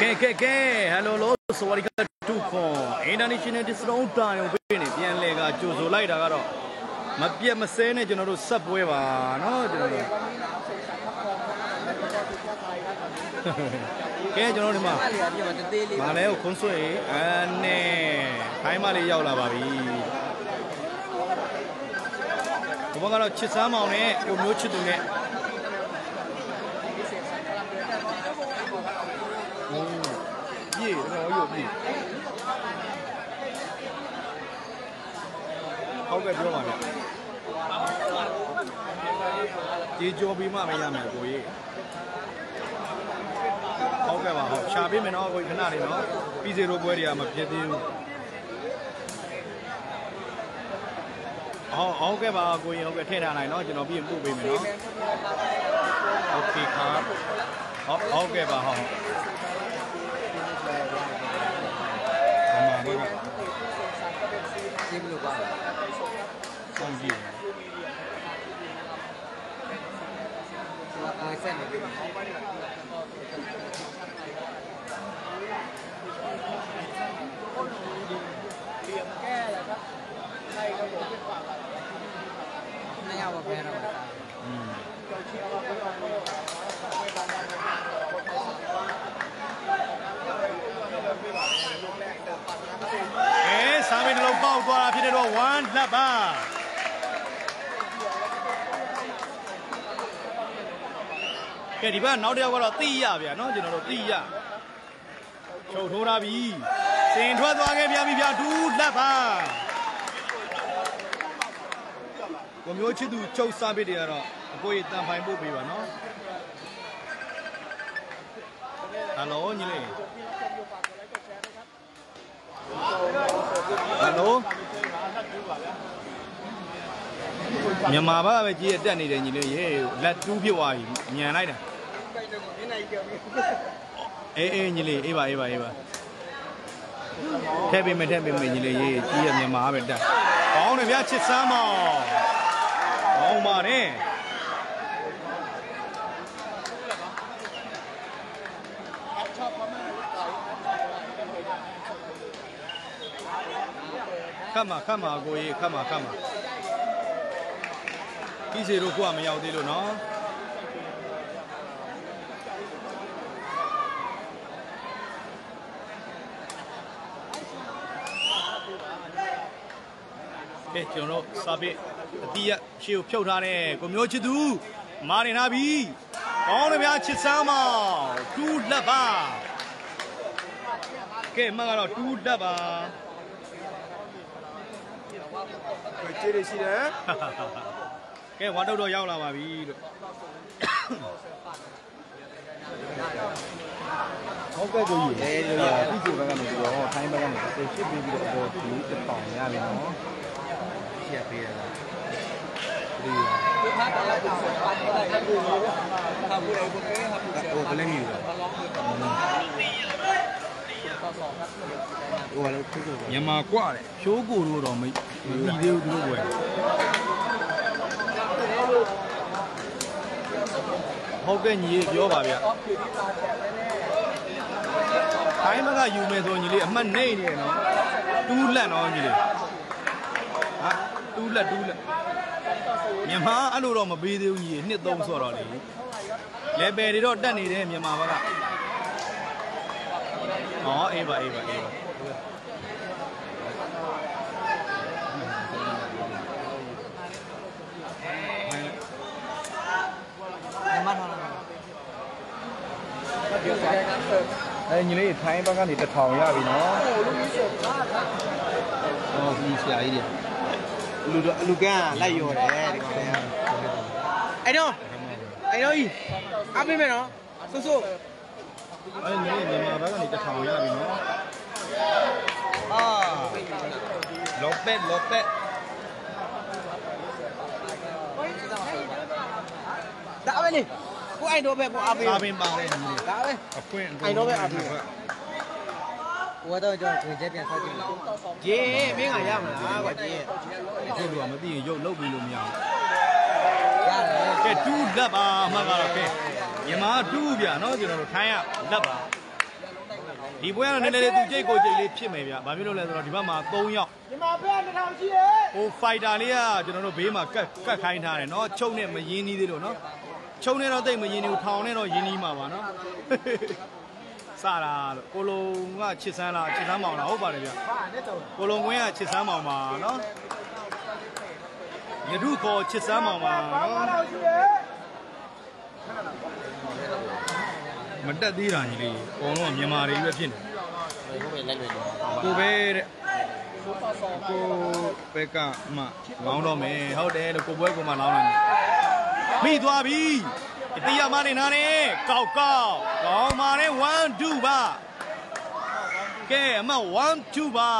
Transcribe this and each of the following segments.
ကဲကဲကဲဟယ်လိုလို့စဝါဒီကတူကွန် international discount တာရုံပေးနေပြန်လဲကကြိုဆိုလိုက်တာကတော့မပြတ်မစဲနဲ့ကျွန်တော်တို့ဆက်ပွဲပါเนาะကျွန်တော်တို့ကဲကျွန်တော်တို့ဒီမှာ အဲ့လေအပြည့်မှာတသေးလေး မာလဲကိုခွန်းဆွေအဲနဲ့ခိုင်းမလေးရောက်လာပါပြီဘုဘကတော့ချစ်စမ်းမောင်နဲ့ကိုမျိုးချစ်သူနဲ့ တော့ရုပ်ပြေဟုတ်ကဲ့ပြောပါဗျကြေကြောပြီးမှမရမယ်ကိုကြီးဟုတ်ကဲ့ပါဟုတ်ရှာပေးမယ်နော်ကိုကြီးခဏလေးနော်ပြီးစီရိုပွဲတွေကမဖြစ်သေးဘူးဟုတ်ဟုတ်ကဲ့ပါကိုကြီးဟုတ်ကဲ့ထည့်ထားနိုင်နော်ကျွန်တော်ပြီးရင်ပို့ပေးမယ်နော်โอเคครับဟုတ်ဟုတ်ကဲ့ပါဟုတ် အမှန်ပါကရှင်းမလို့ပါစောင့်ကြည့်ကျွန်တော်အဲ့ဆက်နေပြီနှစ်ယောက်ပဲဖဲတော့တာอืมအဲစာမေးတစ်လုံးပေါ က်သွားတာဖြစ်တဲ့တော့1လက်ပါကဲဒီဘက်နောက်တစ်ယောက်ကတော့တိရဗျာเนาะကျွန်တော်တို့တိရချုပ်ထိုးထားပြီစင်ထွက်သွားခဲ့ပြန်ပြီဗျာဒူးလက်ပါကိုမျိုးချစ်သူချုပ်စာပေတွေကတော့အကိုကြီးတန်ဖိုင်ပို့ပေးပါเนาะဟယ်လိုညီလေး ဟယ်လိုမြန်မာဘာပဲကြီးရတက်နေတယ်ညီလေးရေလက်တူးဖြစ်သွားပြီညံလိုက်တာအေးအေးညီလေးအေးပါအေးပါအေးပါထည့်ပေးမယ်ထည့်ပေးမယ်ညီလေးရေကြီးရမြန်မာပဲတက်ကောင်းတယ်ဗျာချစ်စမ်းမောင်ကောင်းပါတယ် တ်မှာခတ်မှာကိုကြီးခတ်မှာခတ်မှာကြီးစီတို့ကိုကမရောက်သေးလို့နော်ကဲကျွန်တော်တို့စာပေအတိရရှေ့ကိုဖြုတ်ထားတဲ့ကိုမျိုးချစ်သူမာနေထားပြီကောင်းတယ်ဗျာချစ်စမ်းမောင်တူးလက်ပါကဲမကတော့တူးလက်ပါ ကျေးရရှိတယ် ကဲဝါတုတ်တော့ရောက်လာပါပြီလို့ ဟုတ်ကဲ့ကိုကြီးလေလို့ရပြီးစီဘက်ကနေပြီးတော့ထိုင်းဘက်ကနေစိတ်ဖြစ်ပြီးပြီးတော့ပေါ်ဒီတစ်ပေါင်ရပြီနော် ရှက်ပေးရတာ ဒီ ဟာပါလာပြီဆိုပါတော့အဲ့ဒီလိုဟာဘူးလေဘူးကဲဟာဘူး ဟိုဘလည်းမြည်တယ် ဘာလို့လဲတော့ဆောครับ ဟိုကလည်းခုခု မြန်မာကွတဲ့ဖြိုးကိုတို့တော့မ မသိသေးဘူးသူတို့ကွယ်ဟုတ်ကဲ့ညီလေးပြောပါဗျတိုင်းမကယူမယ်ဆိုညီလေးအမှတ်နေနေရနော်တူးလက်နော်ညီလေးဟာတူးလက်တူးလက်မြန်မာအဲ့လိုတော့မပေးသေးဘူးညီလေးနှစ်သုံးဆိုတော့လေလေပယ်တွေတော့တက်နေတယ်မြန်မာဘက်ကဟောအေးပါအေးပါအေးပါ မတ်ထားလား ဒီဆိုင်ကဆက်အဲညီလေးထိုင်းဘက်ကနေတစ်ထောင်ရပြီနော်ဟိုလူကြီးဆက်ပါတာဟောဒီဆရာကြီးတွေလူတော့လူကန်းလိုက်ရော်တယ်ဒီကောင်လေးအဲ့တော့အဲ့တော့ကြီးအပေးမယ် ကိုအိုင်တော့ပဲကိုအားပေးအားပင်ပါတဲ့ညီလေးဒါပဲအခွင့်အိုင်တော့ပဲအားပေးဝါတော့ကြောင့်ကိုကျက်ပြန်ဆောက်ကြည့်ဂျင်းမင်းကရမလားကွာဂျင်းအခုလူကမသိရင်ရုပ်လုတ်ပြီးလို့မရဘူးရတယ်ကဲတူးလက်ပါအမှတ်ကတော့ကဲမြန်မာတူးဗျာနော်ကျွန်တော်တို့ထိုင်းရလက်ပါဒီပွဲကတော့နည်းနည်းလေးသူကြိတ်ကိုကြိတ်လေးဖြစ်မယ်ဗျာ။ဘာဖြစ်လို့လဲဆိုတော့ဒီဘက်မှာ3ယောက်။ဒီမှာဘက်က2000ရှိရဲ့။ဟိုဖိုက်တာလေးကကျွန်တော်တို့ဘေးမှာကတ်ကတ်ခိုင်းထားတယ်နော်။ချုပ်နဲ့မရင်းသေးသေးလို့နော် ချုံနေတော့တိတ်မရင်းနေဘူးထောင်နေတော့ရင်းနှီးမှာပါနော်စတာလို့ကိုလုံကချစ်စမ်းလားချစ်စမ်းမောင်လားဟုတ်ပါတယ်ဗျကိုလုံကွင်းကချစ်စမ်းမောင်ပါနော်ယထုခေါ်ချစ်စမ်းမောင်ပါနော်မတက်သေးတာကြီးလေအကုန်လုံးကမြန်မာတွေပဲဖြစ်နေကိုပဲတဲ့ကိုပဲကမှလောင်းတော့မယ်ဟုတ်တယ်လို့ကိုပွဲကမှလောင်းတယ် မိသွားပြီတရားမနေနာနဲ့ကောက်ကောက်ကောင်းပါနဲ့1 2ပါကဲအမ1 2ပါ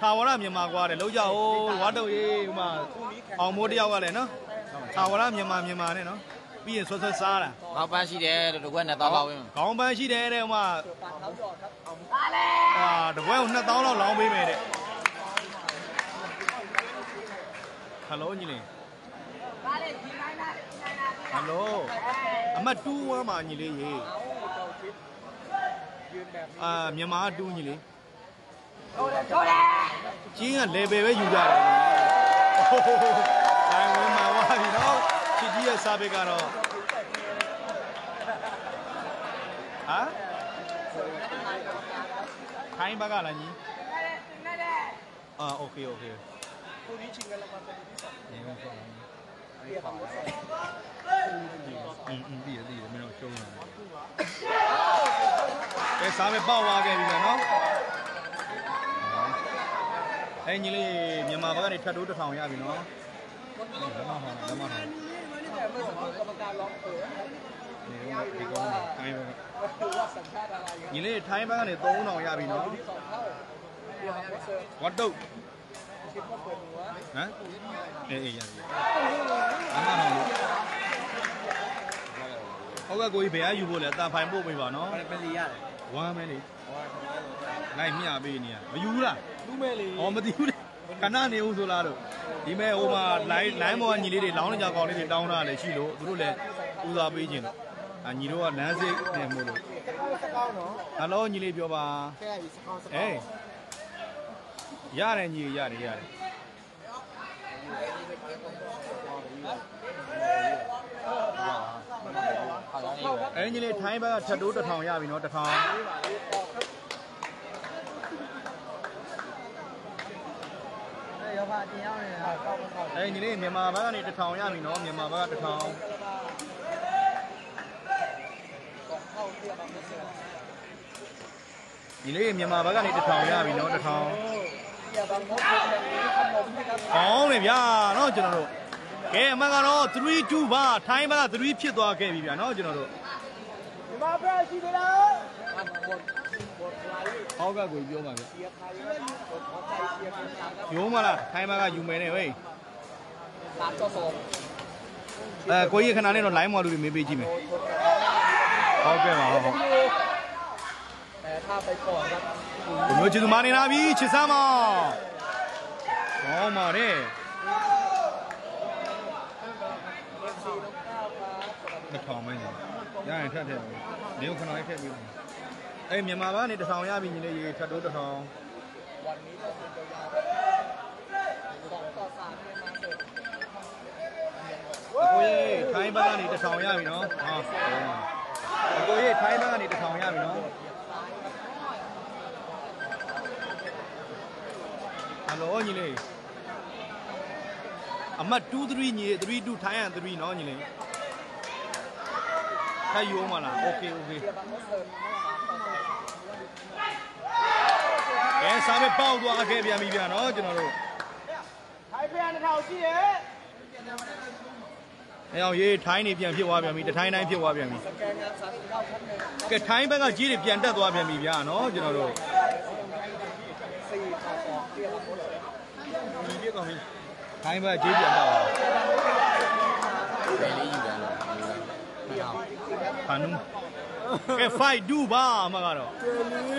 သာဝရမြန်မာကွာတယ်လောက်ကြအောင်ဝါတုတ်ရေးဟိုမှာအောင်မိုးတယောက်ကလည်းနော်သာဝရမြန်မာမြန်မာနဲ့နော်ပြီးရင်ဆွတ်ဆွတ်စားတာငေါပန်းရှိတယ်လို့တကွက်နဲ့သားပါဝင်ခေါင်းပန်းရှိတယ်တဲ့ဟိုမှာဟာတပွဲကို2000လောက်လောင်းပေးမယ်တဲ့ဟယ်လိုညီလေး ဟယ်လိုအမတ်2 1မှာညီလေးရေအာမြန်မာ2ညီလေးဟုတ်တယ်ဟုတ်တယ်ကြီးက level ပဲယူကြတယ်ဟိုးတိုင်းဝင်မှာဝါပြီနော်ချစ်ကြီးရဲ့စာပေကတော့ ဟာခိုင်းဘက်ကလားညီအာโอเคโอเคကိုကြီးချင်းကလည်းပတ်တယ်ဒီစားနေ မှာပေါ့အဲ့ပါอืมอืมဒီရဒီရမင်းတို့ရှုံးနေတာကဲစားမဲ့ပေါက်သွားခဲ့ပြီလားနော်အဲ့ညီလေးမြန်မာဘက်ကနေထပ်တိုးတစ်ထောင်ရပြီနော်လမ်းမဟောင်းလမ်းမဟောင်း နေတော့ဒီကောင်းထိုင်းဘက်ညီလေးထိုင်းဘက်ကနေ3000ရပြီနော်ဝတ်တုတ် ဟမ်အေးအေးရပြီအမှန်တော့ဟုတ်ကဲ့ကိုကြီးဘယ်ကယူဖို့လဲတာဖိုင်ပို့ပေးပါနော်ပဲစီရတယ်ဝမ်းမဲလေလိုက်မျှပေးနေရမယူဘူးလားလူမဲလေးဩမသိဘူးလေခဏနေဦးဆိုလားလို့ဒီမဲ့ဟိုမှာ line line ပေါ်ကညီလေးတွေလောင်းနေကြကောင်းလေးတွေတောင်းတာလည်းရှိလို့သူတို့လည်းဦးစားပေးခြင်းလို့အညီတို့ကလမ်းစိတ်နေမို့လို့စကောင်းတော့ဟယ်လိုညီလေးပြောပါခဲရပြီစကောင်းစကောအေးင်း ရတယ်ညီရတယ်ရတယ်အဲညီလေးထိုင်းဘက်ကထပ်တိုးတစ်ထောင်ရပြီနော်တစ်ထောင်ရောပါတင်ရောက်နေတာကောင်းကောင်းအဲညီလေးမြန်မာဘက်ကနေတစ်ထောင်ရပြီနော်မြန်မာဘက်ကတစ်ထောင်ညီလေးမြန်မာဘက်ကနေတစ်ထောင်ရပြီနော်တစ်ထောင် ကောင်းတယ်ဗျာနော်ကျွန်တော်တို့ကဲအမှန်ကတော့3 2ပါထိုင်းဘက်က3ဖြစ်သွားခဲ့ပြီဗျာနော်ကျွန်တော်တို့ဒီမှာဖက်ရှိသေးလားဟောက်ကကိုပြောပါဗျရိုးမလားထိုင်းဘက်ကယူမယ်နဲ့ဟေးလာတော့ဆိုအဲကိုကြီးခဏလေးတော့ line မော်လူတွေမေးပေးကြည့်မယ်ဟုတ်ကဲ့ပါဟုတ်ဟုတ် အဲထားไปก่อนครับ ဘုံမျိုးချစ်သူမနေလာပြီချစ်စမ်းမောင်ကောင်းပါတဲ့တစ်ထောင်မင်းရရင်ထပ်ထည့်နေခဏလေးထည့်ပြီးအေးမြန်မာဘာနေတစ်ထောင်ရပြီညီလေးရေထပ်တိုးတစ်ထောင် အကိုကြီးထိုင်းဘက်ကနေတစ်ထောင်ရပြီနော်ဟာအကိုကြီးထိုင်းဘက်ကနေတစ်ထောင်ရပြီနော် ဟယ်လိုညီလေးအမတ်2 3ညီ3 2ထိုင်းရ3နော်ညီလေးထိုင်ယူအောင်မလားโอเคโอเคကဲစားမဲ့ပေါက်သွားခဲ့ပြန်ပြီဗျာနော်ကျွန်တော်တို့ ထိုင်ဖက်တစ်ထောင်ရှိရဲ့ အဲအောင်ရေးထိုင်းနေပြန်ဖြစ်သွားပြန်ပြီတထိုင်းတိုင်းဖြစ်သွားပြန်ပြီ ကဲငါစားတော့ဖက်နေ ကဲထိုင်းဘက်ကကြီးတွေပြန်တက်သွားပြန်ပြီဗျာနော်ကျွန်တော်တို့ စီထောင်ပေါ်ပြရပါလို့ ဒီပြကောင်ကြီးထိုင်းဘက်ကြီးပြန်တက်သွားဘယ်လေးယူတယ်လို့ဖန်နုကဲ fight do ပါအမကတော့ကျေလီ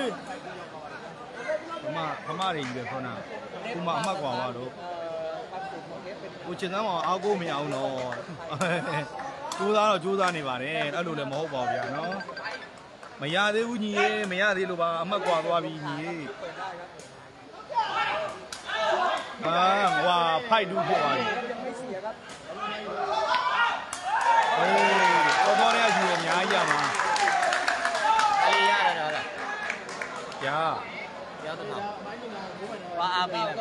ဗမာဗမာတွေကြီးပဲခေါနာခုမှအမှတ်ကွာသွားတော့ကိုချင်သမ်းမအောင်အားကိုးမရအောင်တော့ကြိုးစားတော့ကြိုးစားနေပါတယ်အဲ့လိုလည်းမဟုတ်ပါဘူးဗျာနော်မရသေးဘူးညီရေမရသေးလို့ပါအမှတ်ကွာသွားပြီညီရေ အာဟွာဖိုက်တူဖြစ်သွားပြီအေးတော်တော်လေးယူရအများကြီးရမှာ အေးရတယ်တော့လား ရ ရောက်တော့ဘာအားပေးလဲ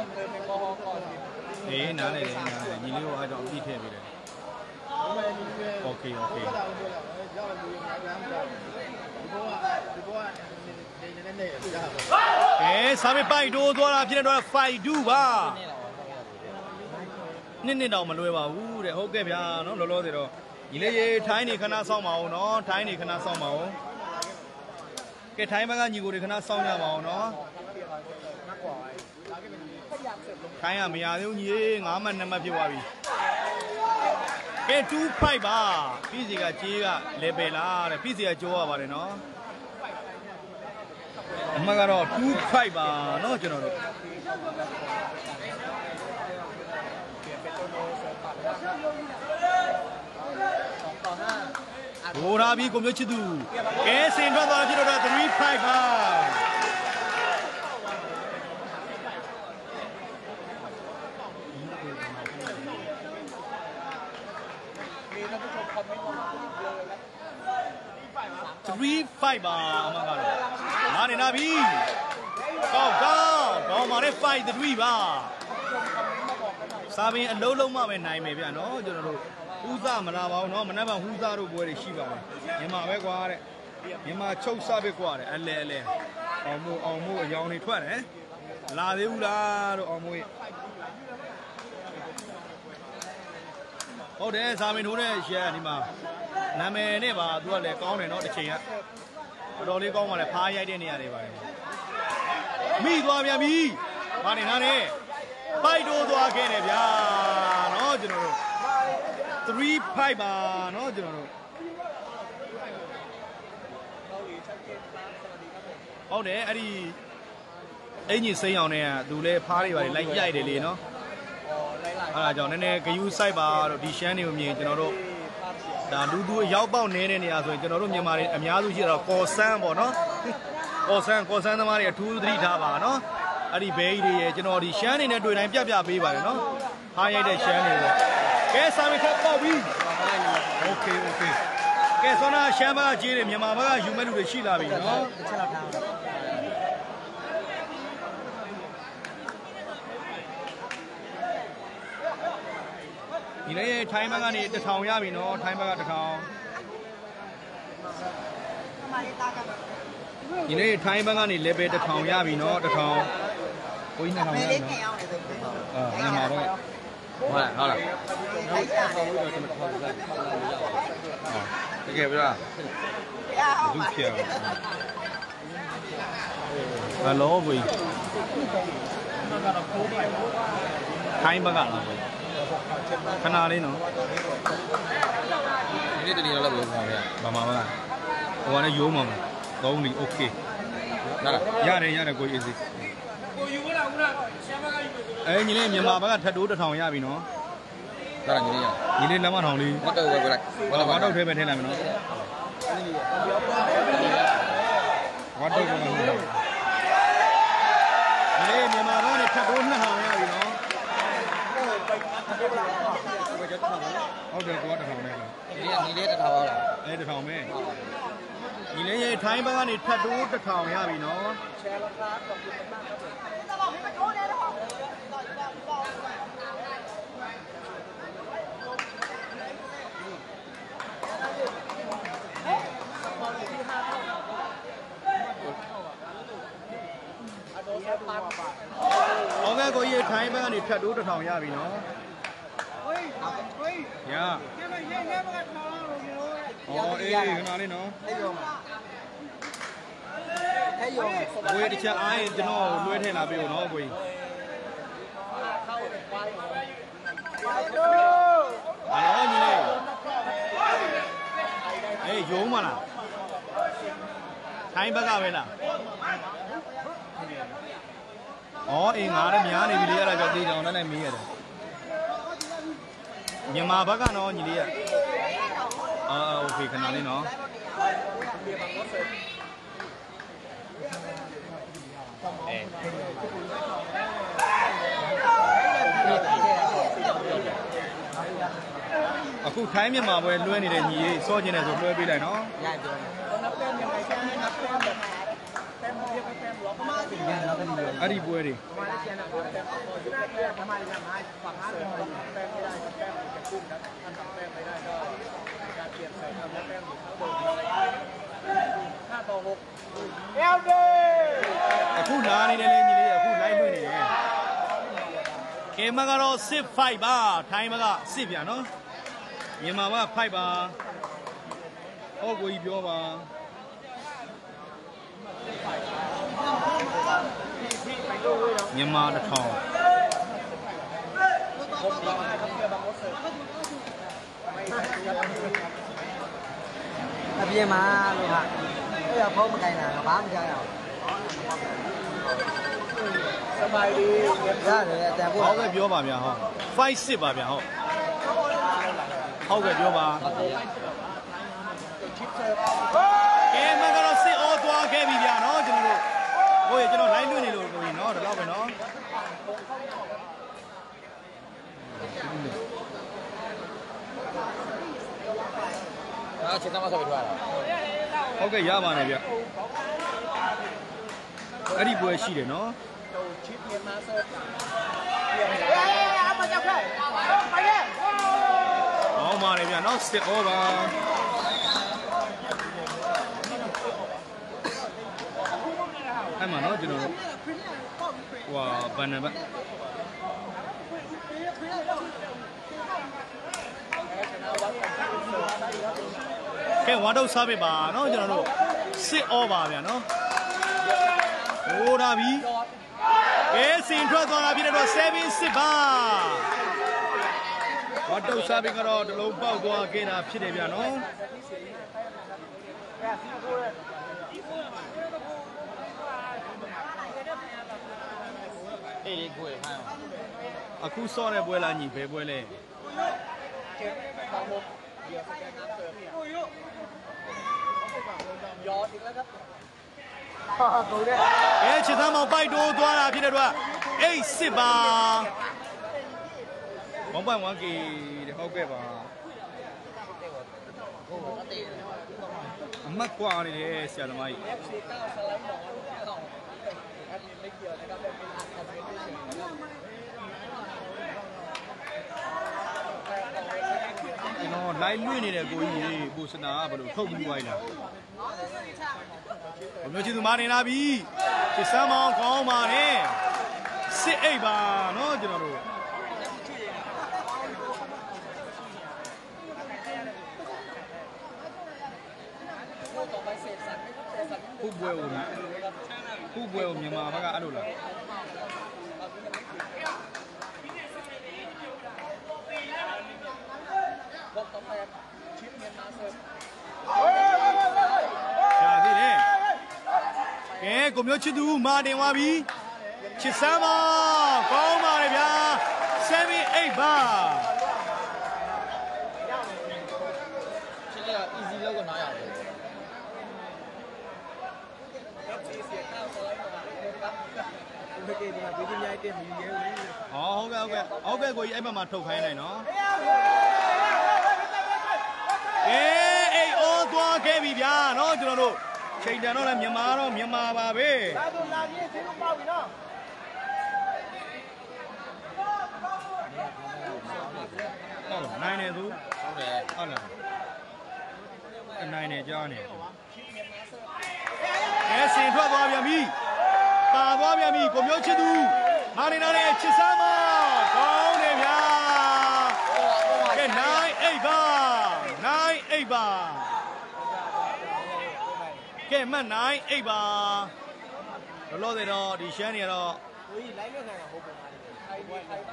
အေးနားလေလေနားလေညီလေးတို့အားကြောင့်အပြည့်ထည့်ပေးတယ်โอเคโอเค အဲစာမေးပိုက်တိုးသွားတာဖြစ်နေတော့ဖိုက်တူပါနှစ်နှစ်တောင်မလွယ်ပါဘူးတဲ့ဟုတ်ကဲ့ဗျာနော်လောလောဆယ်တော့ညီလေးရေထိုင်းနေခဏစောင့်ပါအောင်နော်ထိုင်းနေခဏစောင့်ပါအောင်ကဲထိုင်းဘက်ကညီကိုတွေခဏစောင့်ကြပါအောင်နော်ထိုင်းကမရသေးဘူးညီရေ9မှတ်2မှတ်ဖြစ်သွားပြီကဲ25ပါပြည်စီကကြေးက level လားတဲ့ပြည်စီကကြောရပါတယ်နော် အမှတ်ကတော့25ပါနော်ကျွန်တော်တို့ဘိုးရာဘီကိုမျိုးချစ်သူကဲစင်ထွက်သွားဖြစ်တော့35ပါ35ပါအမကတော့ နားနေနာပြီကောက်ကောက်တော့မာနဲ့5 3ပါစာပင်အလုံးလုံးမှပဲနိုင်မယ်ဗျာနော်ကျွန်တော်တို့ဟူးစားမလာပါဘူးနော်မနက်ဖြန်ဟူးစားတို့ပွဲတွေရှိပါတယ်မြန်မာပဲကွာတဲ့မြန်မာချုပ်စားပဲကွာတဲ့အလဲအလဲအောင်မို့အောင်မို့အယောင်တွေထွက်တယ်လာသေးဘူးလားတို့အောင်မို့ရဲ့ဟုတ်တယ်စာပင်ထိုးတဲ့ရှယ်ကဒီမှာနာမည်နဲ့ပါသူကလည်းကောင်းတယ်နော်တစ်ချိန်က တော်တော်လေးကောင်းပါလေဖားရိုက်တဲ့နေရာတွေပါပဲမိသွားပြန်ပြီမာနေနာနဲ့ပိုက်တိုးသွားခဲ့တယ်ဗျာနော်ကျွန်တော်တို့3 5ပါနော်ကျွန်တော်တို့ဟုတ်တယ်အဲ့ဒီအင်ဂျင်စိမ်းအောင်နဲ့သူလည်းဖားတွေပါလေလိုက်ရိုက်တယ်လေနော်အဲ့ဒါကြောင့်နည်းနည်းဂယူးဆိုင်ပါတော့ဒီရှမ်းတွေကိုမြင်ကျွန်တော်တို့ ဒါလူသူအရောက်ပေါက်နေတဲ့နေရာဆိုရင်ကျွန်တော်တို့မြန်မာတွေအများစုရှိတော့ကော်ဆန်းပေါ့เนาะကော်ဆန်းကော်ဆန်းသမားတွေအထူးသတိထားပါเนาะအဲ့ဒီဘဲကြီးတွေရဲ့ကျွန်တော်ဒီရှမ်းတွေနဲ့တွေ့တိုင်းပြပြပေးပါတယ်เนาะဖားရိုက်တဲ့ရှမ်းတွေပေါ့ကဲစာမီထပ်ပေါက်ပြီ โอเคโอเคကဲဆောနာရှမ်းဘာကြီးတွေမြန်မာဘက်ကယူမဲ့လူတွေရှိလာပြီနော် တစ်ချက်လောက်ထား ဒီလေးထိုင်းဘက်ကနေတစ်ထောင်ရပြီနော်ထိုင်းဘက်ကတစ်ထောင်ဒီလေးထိုင်းဘက်ကနေ level တစ်ထောင်ရပြီနော်တစ်ထောင်ကိုကြီးနှစ်ထောင်ရပြီနော်အာမြန်မာဘက်ကဟုတ်လားဟုတ်လားတကယ်ပြောလူဖြစ်အောင်ဟယ်လိုကိုကြီးထိုင်းဘက်ကလားကိုကြီး ခဏလေးနော်ဒီနေ့တနေ့လောက်လောက်ပါဗျာဘာမှမလားဟိုကလည်းရိုးမှာမသုံးပြီ okay နားလားရတယ်ရတယ်ကိုကြီးအေးစီကိုယူလာခုနဆရာမကယူတယ်အဲညီလေးမြန်မာဘက်ကထပ်တိုးတစ်ထောင်ရပြီနော်နားလားညီလေးရညီလေးလမ်းမထောင်လေးဝတ်တော့ဝယ်လိုက်ဝတ်တော့ဝတ်တော့ထဲပဲထဲလိုက်မယ်နော်ဝတ်တော့ဝယ်လိုက် ဟုတ်တယ်ကိုကတစ်ထောင်နဲ့ညီလေးညီလေးတစ်ခါပါလားအဲတစ်ထောင်ပဲညီလေးရေထိုင်းဘက်ကနေထပ်တိုးတစ်ထောင်ရပြီနော်အောင်ကကိုကြီးထိုင်းဘက်ကနေထပ်တိုးတစ်ထောင်ရပြီနော် ဟေးဟေးရကဲမရေးရဲဘက်ကထောင်လို့မျိုးဩအေးခဏလေးနော်အဲ့ရောအဲ့ရောကိုကြီးတစ်ချက်အားရင်ကျွန်တော်လွှဲထည့်လာပေးဦးနော်ကိုကြီးအားလုံးညီလေးအေးယုံမလားထိုင်းဘက်ကပဲလားဩအေးငါလည်းများနေပြီလေအဲ့ဒါကြောင့်တေးတောင်နဲ့မေးရတယ် မြန်မာဘက်ကနော်ညီလေးကအာโอเคခဏလေးနော်အဲအခုထိုင်းမြန်မာပွဲလွှဲနေတဲ့ညီလေးစောကျင်တယ်ဆိုလွှဲပေးလိုက်နော်ရိုက်ပြော အဲ့ဒီပွဲတွေအခုလာနေတယ်လေညီလေးအခု live လွှင့်နေတယ်ကဲမကတော့စစ်5ပါထိုင်းမကစစ်ပြန်နော်မြန်မာက5ပါဟောကိုကြီးပြောပါ မြန်မာတစ်ထောင်အပြင်မှာလို့ဟာအဲ့ရဖုံးမကိုင်းတာဘာမှမကြောက်ရအောင်စမိုင်းလေးရတယ်အတန်ဖို့ဟောကပြောပါဗျာ ဟိုရကျွန်တော် live လွှင့်နေလို့ကိုကြီးနော်ဒီလောက်ပဲနော်အာချစ်သမဆောက်ပြီးထွက်လာဟုတ်ကဲ့ရပါတယ်ဗျအဲ့ဒီပွဲရှိတယ်နော်အမကြောက်ခဲ့ပါရဲ့ဟောပါတယ်ဗျာနော်စစ်ဩ အဲ့မှာနော်ကျွန်တော်တို့ဟွာဘန်နံပါတ်ကဲဝါတော့စားပေးပါနော်ကျွန်တော်တို့စစ်ဩပါဗျာနော်ဟိုးတာပြီကဲစင်ထွက်သွားတာပြည့်တော့7စစ်ပါဝါတော့စားပေးကတော့တလုံးပေါက်သွားခဲ့တာဖြစ်တယ်ဗျာနော် အေးလေးကိုယ်ဟမ်းအခုစော့တဲ့ပွဲလားညီဘဲပွဲလဲဟာကိုရဲအဲချစ်သမ်းမောင်ပိုက်တိုးသွားတာဖြစ်တဲ့အတွက်အိတ်စစ်ပါ 1.1k တဲ့ဟုတ်ကဲ့ပါအမတ်ကွာနေတယ်ဆရာသမားကြီး help me make your data set in application. ကျွန်တော် live လွှင့်နေတဲ့ကိုကြီးလေးပိုစနာကဘယ်လိုထုတ်ပြီးသွားလဲ။ဘယ်မျိုးကျေးဇူးမတင်လာပြီ။စစ်စမ်းမောင်းကောင်းပါနဲ့။စစ်အိတ်ပါနော်ကျွန်တော်တို့။ဟုတ်ပွဲဝင် ခုပွဲကိုမြန်မာဘက်ကအဲ့လိုလားရှာသေးတယ်ကဲကိုမျိုးချစ်သူမာတင်သွားပြီချစ်စမ်းပါကောင်းပါလေဗျာ7 8ပါ ချစ်လေးက easy လောက်ကိုနားရတယ် ဘယ်ကေ ဒီမှာဗီဒီယိုရိုက်တဲ့မြည်ရဲဘူးဟောဟုတ်ကဲ့ဟုတ်ကဲ့ဟုတ်ကဲ့ကိုကြီးအဲ့ဘက်မှာထုတ်ခိုင်းလိုက်နော်အေးအေးအော်သွားခဲ့ပြီဗျာနော်ကျွန်တော်တို့ချိန်တန်တော့လည်းမြန်မာတော့မြန်မာပါပဲဒါဆိုလာပြည့်စင်းလို့ပေါ့ပြီနော်ဟုတ်လားနိုင်နေသူဟုတ်တယ်ဟုတ်လားအနိုင်နေကြားနေအဲစင်ထွက်သွားပြန်ပြီပါသွားပြန်ပြီကိုမျိုးချစ်သူ မာနေနာနဲ့ချစ်စမ်းမကောင်းတယ်ဗျာကဲနိုင်အိတ်ပါနိုင်အိတ်ပါကဲမှတ်နိုင်အိတ်ပါလောလောဆယ်တော့ဒီရှမ်းနေကတော့ကိုကြီး live လုပ်နေတာဟုတ်ပုံပါလေအဲ့ဒီ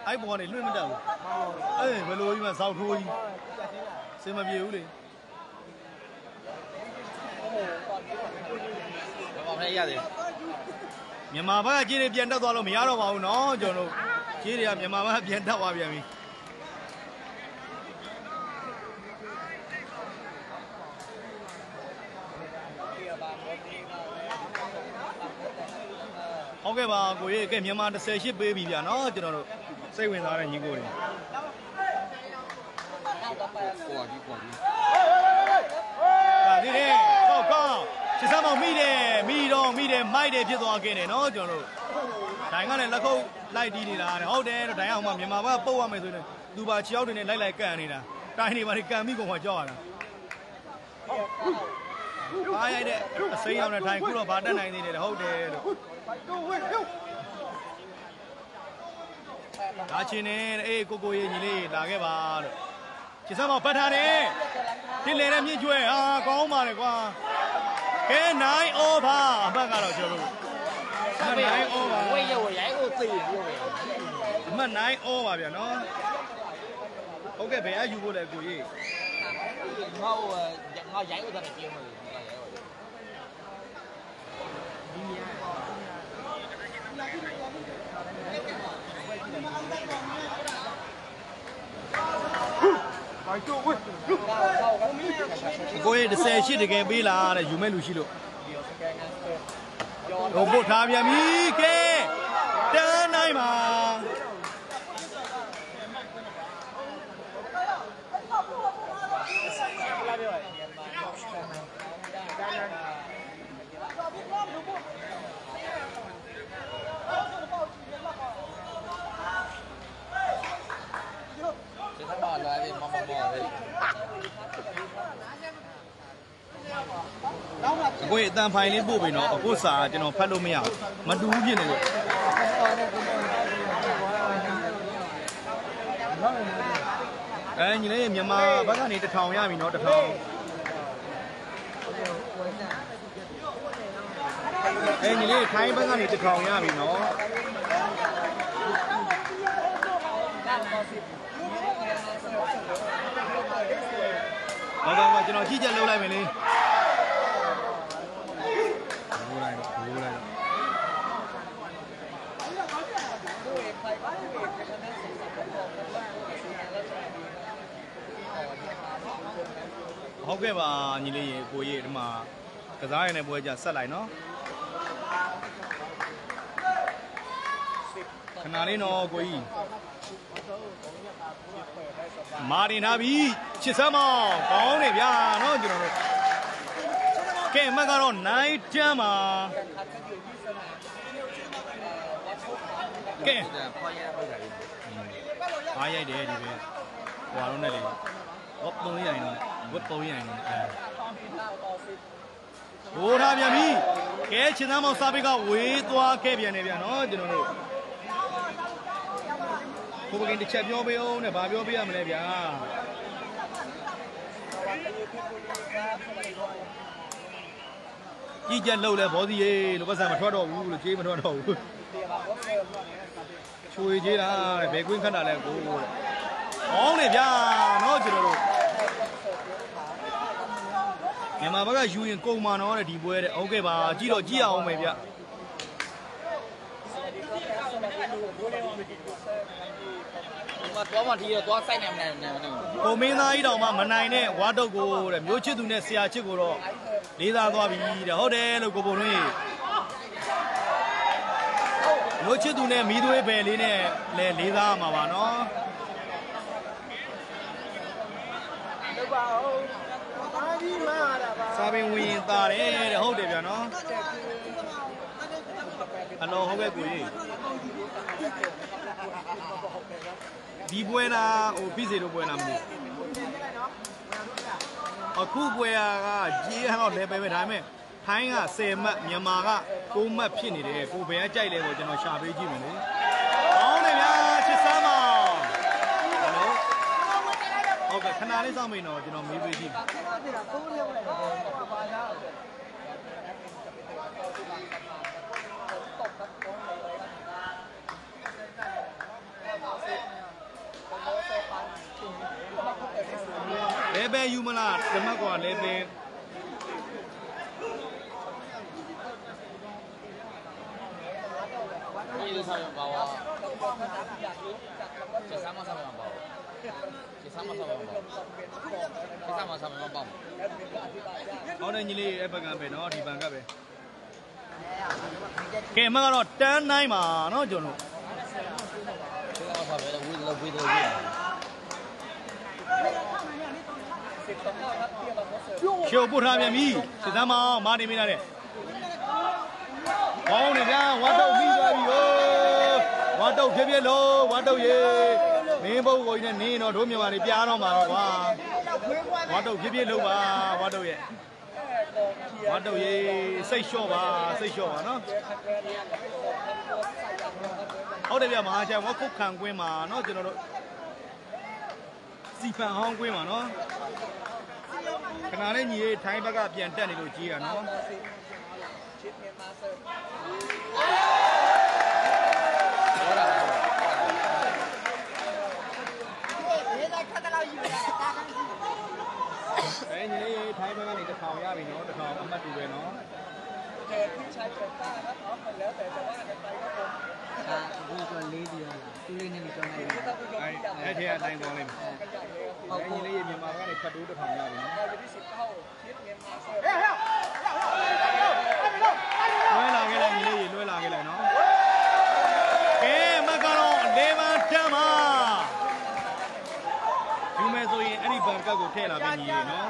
အိုက်ပေါ်ကနေလွှင့်မတတ်ဘူးမောင်းအေးဘယ်လိုကြီးမှစောက်ထိုးကြီးပြတ်သေးလားစင်မပြေဘူးလေဘာမှမရသေး မြန်မာဘက်ကကြီးတွေပြန်တက်သွားလို့မရတော့ပါဘူးเนาะကျွန်တော်တို့ကြီးတွေကမြန်မာဘက်ကပြန်တက်သွားပြန်ပြီဟုတ် ဟုတ်ကဲ့ပါကိုကြီးကဲမြန်မာ38ပေးပြီဗျာနော်ကျွန်တော်တို့စိတ်ဝင်စားတဲ့ညီကိုတွေ ကွာကြီးကွာကြီး ဒါဒီတဲ့ကောက်ကောက် ချစ်စမ်းမောင်မိတယ်မိတော့မိတယ်မိုက်တယ်ဖြစ်သွားခဲ့တယ်နော်ကျွန်တော်တို့ဒိုင်ကလည်းလက်ခုပ်လိုက်တီးနေတာတဲ့ဟုတ်တယ်ဒိုင်အောင်မှမြန်မာဘက်ကပုတ်ရမယ်ဆိုရင်သူပါချီရောက်တွေနဲ့လိုက်လိုက်ကန်နေတာတိုင်းနေပါလေကန်မိကုန်မှကြောက်ရတာအားရိုက်တဲ့အစိမ်းအောင်တဲ့ထိုင်ခုတော့ဗာတက်နိုင်သေးတယ်ဟုတ်တယ်လို့ဒါချင်းနေအေးကိုကိုရေးညီလေးလာခဲ့ပါလို့ချစ်စမ်းမောင်ပတ်ထားတယ်တင်လေတဲ့မြင့်ကျွဲဟာကောင်းပါလေကွာ ကဲ9 over အဘက်ကတော့ကျွန်တော်တို့9 over ဝေးရောရိုင်းကိုသိရောအမှတ်9 over ဗျာနော်ဟုတ်ကဲ့ဘယ်အယူဖို့လဲကိုကြီးငါ့ကိုငါရိုင်းကိုတော့ပြေးမလို့ငါရို ကိုကိုကြီး30ရှိတကယ်ပေးလာတဲ့ယူမဲ့လူရှိလို့ဟိုပို့ထားပြန်ပြီကဲတန်းနိုင်ပါ ကိုကြီးအတန်ဖိုင်လေးပို့ပြီနော်အခုစာကျွန်တော်ဖတ်လို့မရဘူးမတူဘူးဖြစ်နေလို့အဲညီလေးမြန်မာဘက်ကနေတထောင်ရပြီနော်တထောင်အဲညီလေးထိုင်းဘက်ကနေတထောင်ရပြီနော်ဟုတ်ပါဘူးကျွန်တော်ကြည့်ချက်လုပ်လိုက်မယ်လေဘိုးလိုက်တော့ဘိုးလိုက်တော့ ဟုတ်ကဲ့ပါညီလေးရေကိုကြီးဒီမှာကစားရတဲ့ပွဲကြဆက်လိုက်နော်ခဏလေးနော်ကိုကြီးမာတင်ထားပြီချစ်စမ်းမောင်ကောင်းတယ်ဗျာနော်ကျွန်တော်တို့ကဲအမှတ်ကတော့နိုင်တန်းပါကဲဖွာရပိတ်တာလေးအားရိုက်တယ်ဒီပဲဟွာတော့နဲ့လေဟောပုံရိုင်တော့ ဝတ်ပုံရိုင်တော့အဲဟိုထားပြန်ပြီကဲချင်သားမောင်စာပိတ်ကဝေးသွားခဲ့ပြန်တယ်ဗျာနော်ကျွန်တော်တို့ကိုပကင်တစ်ချက်ပြောပေးအောင်နဲ့ဗာပြောပေးရမလဲဗျာကြီးကြက်လှုပ်လဲဘောစီရေလို့ပတ်စံမထွက်တော့ဘူးလို့ကြေးမထွက်တော့ဘူးချွေကြေးလားတဲ့ဘယ်ကွင်းခတ်တာလဲကိုတဲ့ကောင်းတယ်ဗျာနော်ကျွန်တော်တို့ မြန်မာဘက်ကယူရင်ကုန်မာနော်တဲ့ဒီပွဲတဲ့ဟုတ်ကဲ့ပါကြည့်တော့ကြည့်အောင်မယ်ဗျငါတော့မှဒီတော့သွားဆိုင်နေမနေနေကိုမင်းသားကြီးတောင်မှမနိုင်တဲ့ဝါတုတ်ကိုတဲ့မျိုးချစ်သူနဲ့ဆရာချစ်ကိုတော့လေးစားသွားပြီတဲ့ဟုတ်တယ်လို့ကိုပုံတွင်းမျိုးချစ်သူနဲ့မီးသွေးပယ်လေးနဲ့လဲလေးစားရမှာပါနော်လောက်ပါဦးဘာကြီးမာတာပါ စာပင်ဝင်ရင်ตาတယ်တဲ့ဟုတ်တယ်ဗျာနော်အလောဟုတ်ကဲ့ကိုကြီးဒီပွဲလားဟိုပြည့်စေတို့ပွဲလားမသိဘူးအခုပွဲကကြီးတော့လဲပဲပဲဒါပေမဲ့ထိုင်းက10မှတ်မြန်မာက9မှတ်ဖြစ်နေတယ်ကိုဘယ်ကကြိုက်လဲဆိုကျွန်တော်ရှာပေးကြည့်မယ်လေကောင်းတယ်ဗျာချစ်စမ်းပါဟယ်လိုဟုတ် ကဲ့ခဏလေးစောင့်မိန်တော့ကျွန်တော်မေးပေးကြည့်မယ်လဲပဲယူမလားဓမ္မကွာလဲပဲဒီလိုဆောင်ပါဝါကျေစားမဆောင်ပါဘူး ကိစ္စမဆောင်ပါဘူးကိစ္စမဆောင်ပါပေါ့ကောင်းတဲ့ညီလေးရဲ့ပကံပဲနော်ဒီပန်ကပဲကဲအမကတော့တန်းနိုင်ပါနော်ကျွန်တော်ကိစ္စမဆောင်ပဲဝေးလောက်ဝေးလောက်ဝေးရှေ့ပို့ထားပြန်ပြီစစ်သမ်းမအောင်မာနေမိလာတဲ့ကောင်းနေကြဝါတော့ပြီးသွားပြီဟိုဝါတော့ဖြည်းဖြည်းလို့ဝါတော့ရေ မင်းဘုတ်ကိုကြီးနဲ့နင်းတော့တို့မြန်မာတွေပြားတော့မှာတော့ကွာဝါတုတ်ဖြစ်ဖြစ်လို့ပါဝါတုတ်ရဲ့ဝါတုတ်ရေစိတ်လျှော့ပါစိတ်လျှော့ပါနော်ဟုတ်တယ်ဗျမဟာချန်ဝါခုတ်ခံကွင်းမှာနော်ကျွန်တော်တို့စီဖန်ဟောင်းကွင်းမှာနော်ခဏလေးညီလေးထိုင်းဘက်ကပြန်တက်နေလို့ကြီးတာနော်အဲညီလေး ထိုင်းဘက်ကနေတစ်ထောင်ရပြီနော်တစ်ထောင်အမှတ်တူပဲနော်အာဘူးတော့လေးဒီလားသူလေးနဲ့ကြောင်းလိုက်တယ်အဲအဲထဲအတိုင်းသွားလိမ့်မယ်ဟုတ်အဲကိုညီလေးမြန်မာကနေဖတ်တိုးတစ်ထောင်ရပြီနော်လွှဲလာခဲ့လိုက်ညီလေးရေလွှဲလာခဲ့လိုက်နော်ကဲမကတော့လေမန်တမ်းပါယူမယ်ဆိုရင်အဲ့ဒီဘန်ကတ်ကိုထည့်လာပြီညီလေးနော်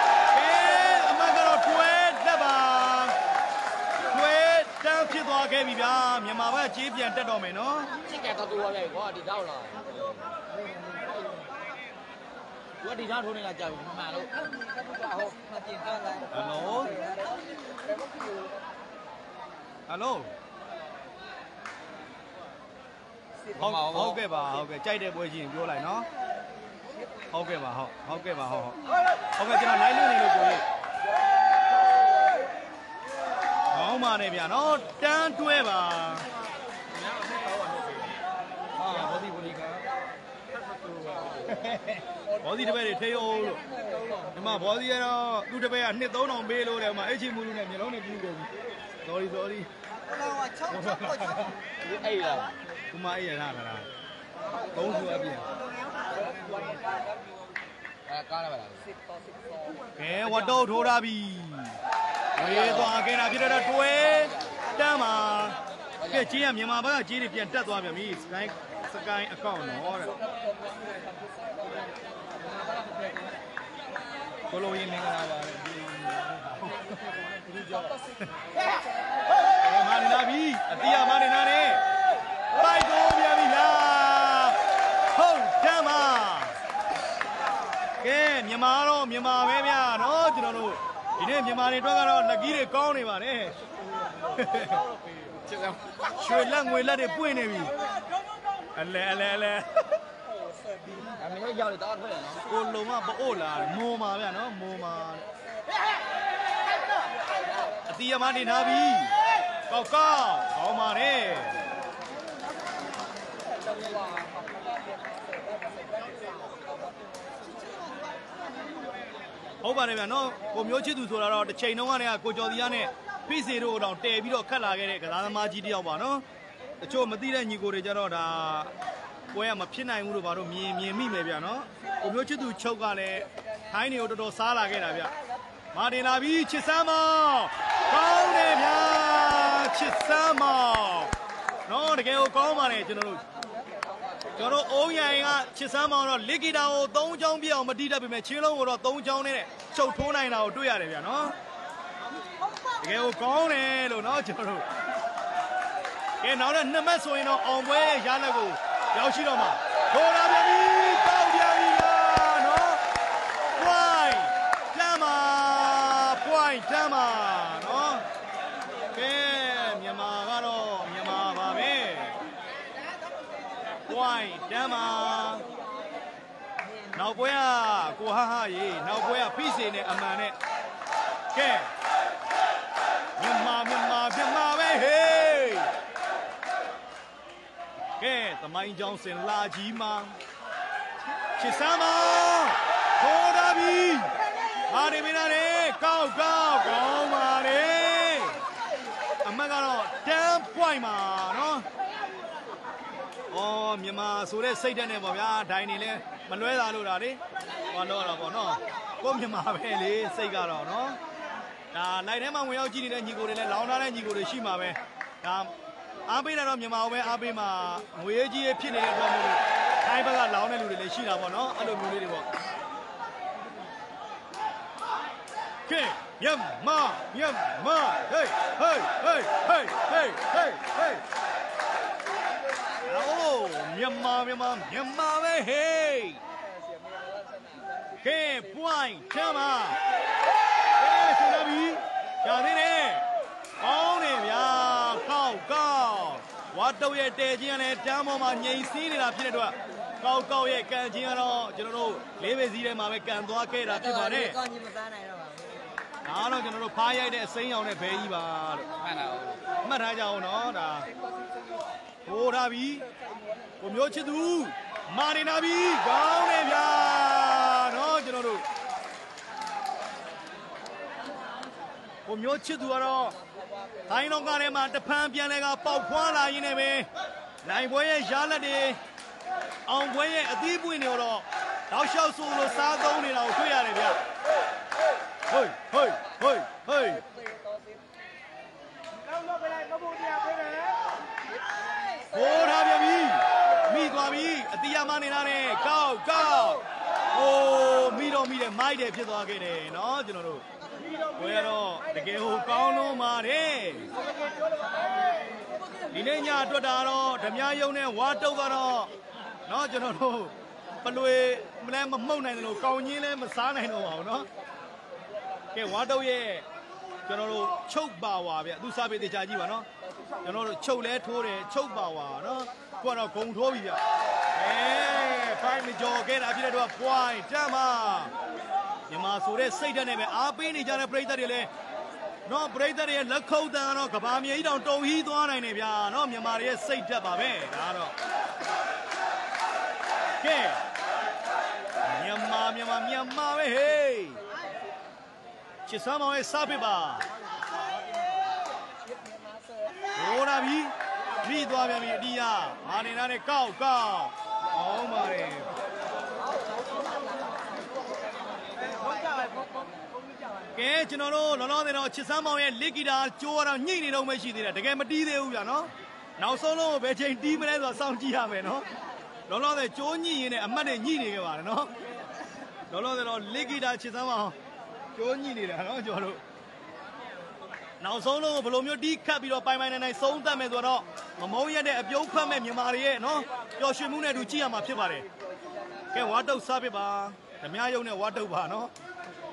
သွားခဲ့ပြီဗျာမြန်မာဘက်ကြေးပြန်တက်တော့မယ်နော်ချစ်ကတော့တူရပဲကွာဒီတော့လားဝဒီသားထိုးနေတာကြာပြီမှန်လို့ဟုတ်မတင်တော့လားဟယ်လိုဟယ်လိုဟုတ်ဟုတ်ကဲ့ပါဟုတ်ကဲ့ကြိုက်တဲ့ပွဲချင်းပြောလိုက်နော်ဟုတ်ကဲ့ပါဟုတ်ဟုတ်ကဲ့ပါဟုတ်ဟုတ်ဟုတ်ကဲ့ကျွန်တော် live လုပ်နေလို့ကိုကြီး ကောင်းပါနဲ့ဗျာနော်တန်းတွဲပါဟာဘောဒီဘောဒီကဘောဒီတပည့်တွေထိအောင်လို့ဒီမှာဘောဒီကတော့သူ့တပည့်ကနှစ်3000ပေးလို့တယ်မှာအဲ့ချင်းမူလူနဲ့မျိုးလုံးနဲ့ပြီးကုန်ပြီ sorry sorry အဲ့လားဒီမှာအဲ့ရထားလာတာသုံးစုအပြင်အဲကားရပါလားကဲဝတ်တော့ထိုးထားပြီ ဝေးသွားခဲ့တာဖြစ်တဲ့တွဲတမ်းပါကဲကြီးကမြန်မာဘက်ကကြီးတွေပြန်တက်သွားပြန်ပြီ sky sky account တော့တဲ့ကိုလိုရင်မင်္ဂလာပါတဲ့ဒီကြောအဲမာနေလာပြီအတီးရမာနေလာနေပိုက်ကုန်ပြန်ပြီလားဟုတ်တမ်းပါကဲမြန်မာတော့မြန်မာပဲဗျာနော်ကျွန်တော်တို့ ဒီနေ့မြန်မာတွေအတွက်ကတော့လက်ကြီးတွေကောင်းနေပါတယ်ရွှေလက်ငွေလက်တွေပွင့်နေပြီအလဲအလဲအလဲအမေရောက်လေတော့ထွက်ရနော်ကိုလုံကပအို့လာတယ်မိုးမာဗျာနော်မိုးမာအတီးရမနေထားပြီကောက်ကောက်ကောင်းပါတယ် ဟုတ်ပါတယ်ဗျာနော်ကိုမျိုးချစ်သူဆိုတာတော့တစ်ချိန်တုန်းကတည်းကကိုကျော်စီရနဲ့ဖိစီတို့တောင်တဲပြီးတော့ခတ်လာခဲ့တဲ့ကစားသမားကြီးတယောက်ပါနော်တချို့မသိတဲ့ညီကိုတွေကြတော့ဒါပွဲကမဖြစ်နိုင်ဘူးလို့ဘာလို့မြင်မြင်မိမယ်ဗျာနော်ကိုမျိုးချစ်သူချုပ်ကလည်းထိုင်းနေကိုတော်တော်စားလာခဲ့တာဗျမာတင်လာပြီချစ်စမ်းမောင်ကောင်းတယ်ဗျာချစ်စမ်းမောင်နော်တကယ်ကိုကောင်းပါလေကျွန်တော်တို့ ကျွန်တော်တို့အုံးရိုင်ကချစ်စမ်းမောင်တော့လစ်ဂီတာကို၃ချောင်းပြအောင်မတိတတ်ပေမဲ့ချင်းလုံးကိုတော့၃ချောင်းနဲ့ချုပ်ထိုးနိုင်တာကိုတွေ့ရတယ်ဗျာနော်တကယ်ကိုကောင်းတယ်လို့နော်ကျွန်တော်တို့ကဲနောက်တော့နှစ်မှတ်ဆိုရင်တော့အောင်ပွဲရလက်ကိုရောက်ရှိတော့မှာထိုးလာပြန်ပြီ င်းတမ်းပါနောက်ပွဲကကိုဟဟရေနောက်ပွဲကဖိစေနဲ့အမှန်နဲ့ကဲမြန်မာမြန်မာမြန်မာပဲဟေးကဲသမိုင်းကြောင်းစင်လာကြီးမှာချစ်စမ်းပါခေါ်တာပြီမာနေမင်းနဲ့ကောက်ကောက်ကောင်းပါလေအမတ်ကတော့10 point ပါနော်အော် မြန်မာဆိုတဲ့စိတ်ဓာတ်နဲ့ပေါ့ဗျာဒိုင်နေလဲမလွဲတာလို့တာလေဟောတော့တော့ပေါ့နော်ကိုမြန်မာပဲလေစိတ်ကတော့နော်ဒါလိုက်ထဲမှာဝင်ရောက်ကြည့်နေတဲ့ညီကိုတွေလည်းလောင်းထားတဲ့ညီကိုတွေရှိမှာပဲဒါအားပေးတာတော့မြန်မာပဲအားပေးမှာငွေကြီးဖြစ်နေတဲ့အတွက်မို့လို့ထိုင်းဘက်ကလောင်းတဲ့လူတွေလည်းရှိတာပေါ့နော်အဲ့လိုမျိုးလေးတွေပေါ့ကဲမြန်မာမြန်မာဟေးဟေးဟေးဟေးဟေးဟေးဟေးအိုး မြန်မာမြန်မာမြန်မာပဲဟေးကဲ point ချမ်းပါကဲဆရာဘီရှာသေးတယ်ကောင်းတယ်ဗျာကောက်ကောက်ဝါတုတ်ရဲ့တဲချင်းကလည်းတန်းပေါ်မှာငြိမ်စည်းနေတာဖြစ်တဲ့အတွက်ကောက်ကောက်ရဲ့ကန်ချင်းကတော့ကျွန်တော်တို့လေးပဲစည်းထဲမှာပဲကန်သွားခဲ့တာဖြစ်ပါတယ်ကောင်းကြီးမစားနိုင်တော့ပါဘူးဒါကတော့ကျွန်တော်တို့ဖားရိုက်တဲ့အစိမ်းရောင်နဲ့ဘဲကြီးပါလို့မှန်တာဟုတ်မှတ်ထားကြအောင်နော်ဒါ ဟိုထားပြီကိုမျိုးချစ်သူမာနေနာပြီကောင်းတယ်ဗျာနော်ကျွန်တော်တို့ကိုမျိုးချစ်သူကတော့ဒိုင်းလောကထဲမှာတဖန်ပြန်လဲကပေါက်ဖွာလာရင်းနဲ့ပဲနိုင်ပွဲရဲ့ရလက်တွေအောင်ပွဲရဲ့အသီးပွင့်တွေတော့တောက်လျှောက်ဆိုလို့စားသုံးနေတာကိုတွေ့ရတယ်ဗျဟေးဟေးဟေးဟေး ဟိုးထားပြန်ပြီမိသွားပြီအတီးရမနေတာနဲ့ကောက်ကောက်ဟိုးမိတော့မိတယ်မိုက်တယ်ဖြစ်သွားခဲ့တယ်เนาะကျွန်တော်တို့ဘယ်တော့တကယ်ဟိုကောင်းလုံးပါတယ်ဒီနေ့ညအတွက်တာတော့ဓမြယုံနဲ့ဝါတုတ်ကတော့เนาะကျွန်တော်တို့ပလွေမလဲမမှုတ်နိုင်တယ်လို့ကောင်းချင်းလဲမစားနိုင်တော့ပါဘူးเนาะကဲဝါတုတ်ရဲ့ကျွန်တော်တို့ချုပ်ပါဝါဗျသူစားပေးတေချာကြည့်ပါเนาะ ကျွန်တော်တို့ချုပ်လဲထိုးတယ်ချုပ်ပါဝါနော်ကိုကတော့ဂုံထိုးပြီဗျအဲဖိုင်မကြော်ခဲ့တာဖြစ်တဲ့တော့ point တမ်းပါမြန်မာဆိုတဲ့စိတ်ဓာတ်နဲ့ပဲအားပေးနေကြတဲ့ပရိသတ်တွေလည်းနော်ပရိသတ်တွေရဲ့လက်ခုပ်တန်ကတော့ကဘာမြေကြီးတောင်တုံဟီးသွားနိုင်နေဗျာနော်မြန်မာတွေရဲ့စိတ်ဓာတ်ပါပဲဒါကတော့ကဲမြန်မာမြန်မာမြန်မာပဲဟေးချစ်စမ်းမောင်ရဲ့စားပစ်ပါ ဟိုးလာပြီမိသွားပြန်ပြီအတီးရမာနေတာနဲ့ကောက်ကောက်အောင်ပါတယ်ကဲကျွန်တော်တို့လောလောဆယ်တော့ချစ်စမ်းမောင်ရဲ့လက်ဂီတာကျိုးတော့ညှိနေတော့မှရှိသေးတယ်တကယ်မတီးသေးဘူးဗျာနော်နောက်ဆုံးလုံးကိုဘယ်ချိန်တီးမလဲဆိုတာစောင့်ကြည့်ရမယ်နော်လောလောဆယ်ကျိုးညှိရင်လည်းအမတ်တွေညှိနေခဲ့ပါတယ်နော်လောလောဆယ်တော့လက်ဂီတာချစ်စမ်းမောင်ကျိုးညှိနေတာနော်ကျွန်တော်တို့ နောက်ဆုံးလုံးကိုဘယ်လိုမျိုးတီးခတ်ပြီးတော့ပိုင်ပိုင်နိုင်နိုင်ဆုံးသတ်မယ်ဆိုတော့မမုန်းရက်တဲ့အပြုံးဖတ်မဲ့မြန်မာတွေရဲ့နော်ပျော်ရွှင်မှုနဲ့အတူကြည့်ရမှာဖြစ်ပါတယ်။ကဲဝါတုတ်စားဖြစ်ပါဓမြယုံနဲ့ဝါတုတ်ပါနော်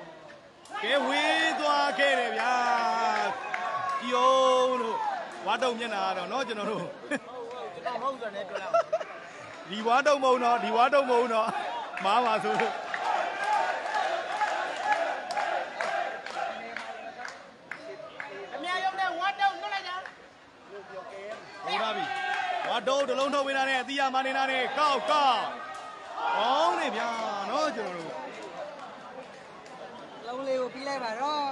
။ကဲဝေးသွားခဲ့တယ်ဗျာ။ကြည်အောင်လို့ဝါတုတ်မျက်နှာကတော့နော်ကျွန်တော်တို့ကျွန်တော်မဟုတ်ဆိုလည်းပြောလိုက်ဒီဝါတုတ်မုံတော့ဒီဝါတုတ်မုံတော့မားပါဆိုလို့ အများရုံနဲ့ဝတ်တော့နှုတ်လိုက်ကြ ဟိုလာပြီ ဝါတုတ်တစ်လုံးထုတ်ပေးတာနဲ့အတီးရမနေတာနဲ့ကောက်ကောက်ကောင်းနေဗျာနော်ကျွန်တော်တို့လုံးလေးကိုပြီးလိုက်ပါတော့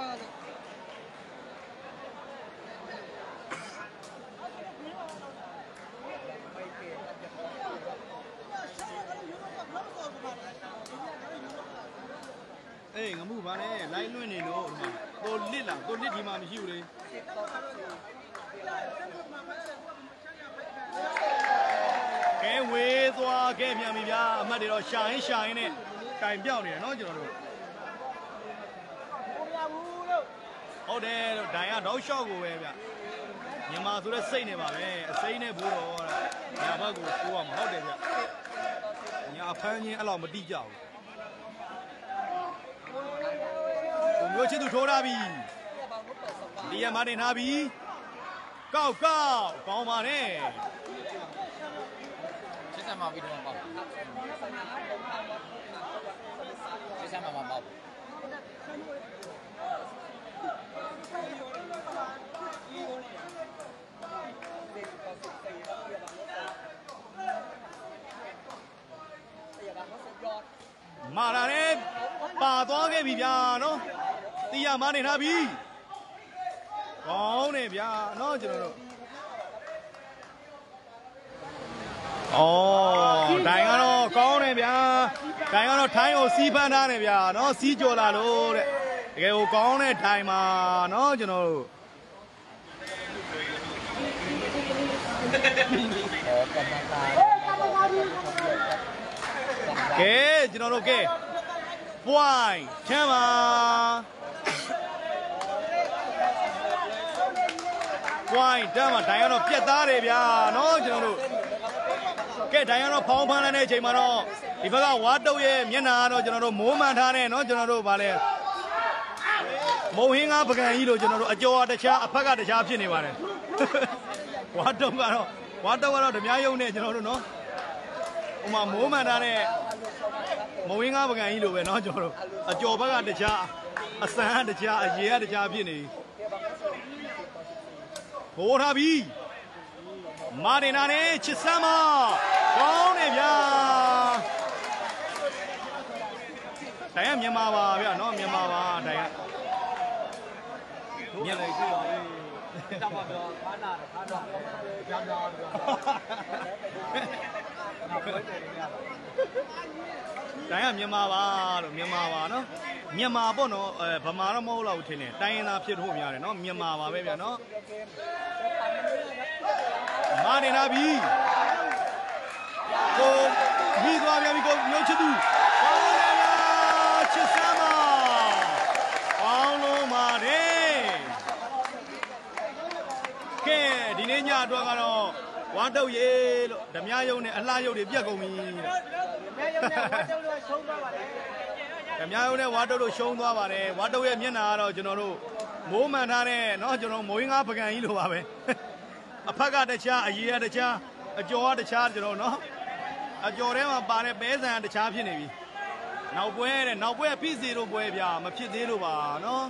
အေးငမှုဘာနဲ့လိုင်းလွင့်နေလို့ဒီမှာကိုလစ်လာကိုလစ်ဒီမှာမရှိဘူးလေ ကဲဝေးသွားခဲ့ပြန်ပြီဗျာအမှတ်တွေတော့ရှာရင်ရှာရင်နဲ့ကင်ပြောက်နေတယ်နော်ကျွန်တော်တို့ဟုတ်တယ်လို့ဒိုင်ကတော့ရှော့ကိုပဲဗျမြန်မာဆိုတဲ့စိတ်နေပါပဲအစိမ့်နဲ့ဘိုးတော်ညာဘက်ကိုကိုးရမှာဟုတ်တယ်ဗျညာဖမ်းချင်းအဲ့လောက်မတိကြဘူးကိုမျိုးချစ်သူထိုးထားပြီဒီရမနေနာပြီကောက်ကောက်ကောင်းပါနဲ့စစ်စ မ်းမှာပြီးတော့ပေါ့။စစ်ဆမ်းမှာမှာပေါ့။မာလာနဲ့ပါသွားခဲ့ပြီဗျာနော်။တီးရမနေထားပြီ။ကောင်းတယ်ဗျာနော်ကျွန်တော်တို့ ဩဒိုင်ကတော့ကောင်းတယ်ဗျာဒိုင်ကတော့ထိုင်းကိုစီးပန်းထားတယ်ဗျာနော်စီးကြော်လာလို့တဲ့တကယ်ကိုကောင်းတဲ့ဒိုင်မှာနော်ကျွန်တော်တို့ကဲကျွန်တော်တို့ကဲ point ချမ်းပါပွိုင်းတမ်းမှာဒိုင်ကတော့ပြက်သားတယ်ဗျာနော်ကျွန်တော်တို့ ကဲဒိုင်ကတော့ဖောင်းဖမ်းလိုက်တဲ့အချိန်မှာတော့ဒီဘက်ကဝါတုတ်ရဲ့မျက်နှာကတော့ကျွန်တော်တို့မိုးမှန်ထားတဲ့နော်ကျွန်တော်တို့ဗာလဲမုံဟင်းကားပကံကြီးလို့ကျွန်တော်တို့အကျော်ကတခြားအဖက်ကတခြားဖြစ်နေပါတယ်ဝါတုတ်ကတော့ဝါတုတ်ကတော့ဓမြယုံနဲ့ကျွန်တော်တို့နော်ဟိုမှာမိုးမှန်ထားတဲ့ မဝင်းကားပကံကြီးလိုပဲเนาะကျွန်တော်တို့အကျော်ဘက်ကတခြားအစမ်းကတခြားအရေကတခြားဖြစ်နေဟိုထားပြီ မာရီနာနဲ့ချစ်စမ်းမကောင်းနေဗျာတိုင်ကမြန်မာပါဗျာနော်မြန်မာပါတိုင်ကမြန်မာကြည့်ပါဦးတောက်ပါတော့ခါနာခါနာကြမ်းလာတော့တိုင်ကမြန်မာပါလို့မြန်မာပါနော်မြန်မာပေါ့နော်အဲဗမာတော့မဟုတ်လောက်ထင်တယ်တိုင်းရင်းသားဖြစ်ဖို့များတယ်နော်မြန်မာပါပဲဗျာနော် မာနေနာပြီကိုမိသွားပြန်ပြီကိုမျိုးချစ်သူကောင်းတယ်ဗျာချစ်စမ်းပါကောင်းလို့ပါတယ်ကဲဒီနေ့ညအတွက်ကတော့ဝါတုတ်ရေလို့ဓမြယုံနဲ့အလှယုံတွေပြက်ကုန်ပြီတဲ့ ဓမြယုံနဲ့ဝါတုတ်တို့ရှုံးသွားပါတယ်ဝါတုတ်ရဲ့မျက်နှာကတော့ကျွန်တော်တို့မိုးမှန်ထားတဲ့เนาะကျွန်တော်မိုးရင်းကားပကံကြီးလိုပါပဲ အဖက်ကတခြားအရေးကတခြားအကျော်ကတခြားကျွန်တော်နော်အကျော်ထဲမှာပါတဲ့ပဲဆန်ကတခြားဖြစ်နေပြီနောက်ပွဲတဲ့နောက်ပွဲဖြစ်စီလို့ပွဲပြမဖြစ်သေးလို့ပါနော်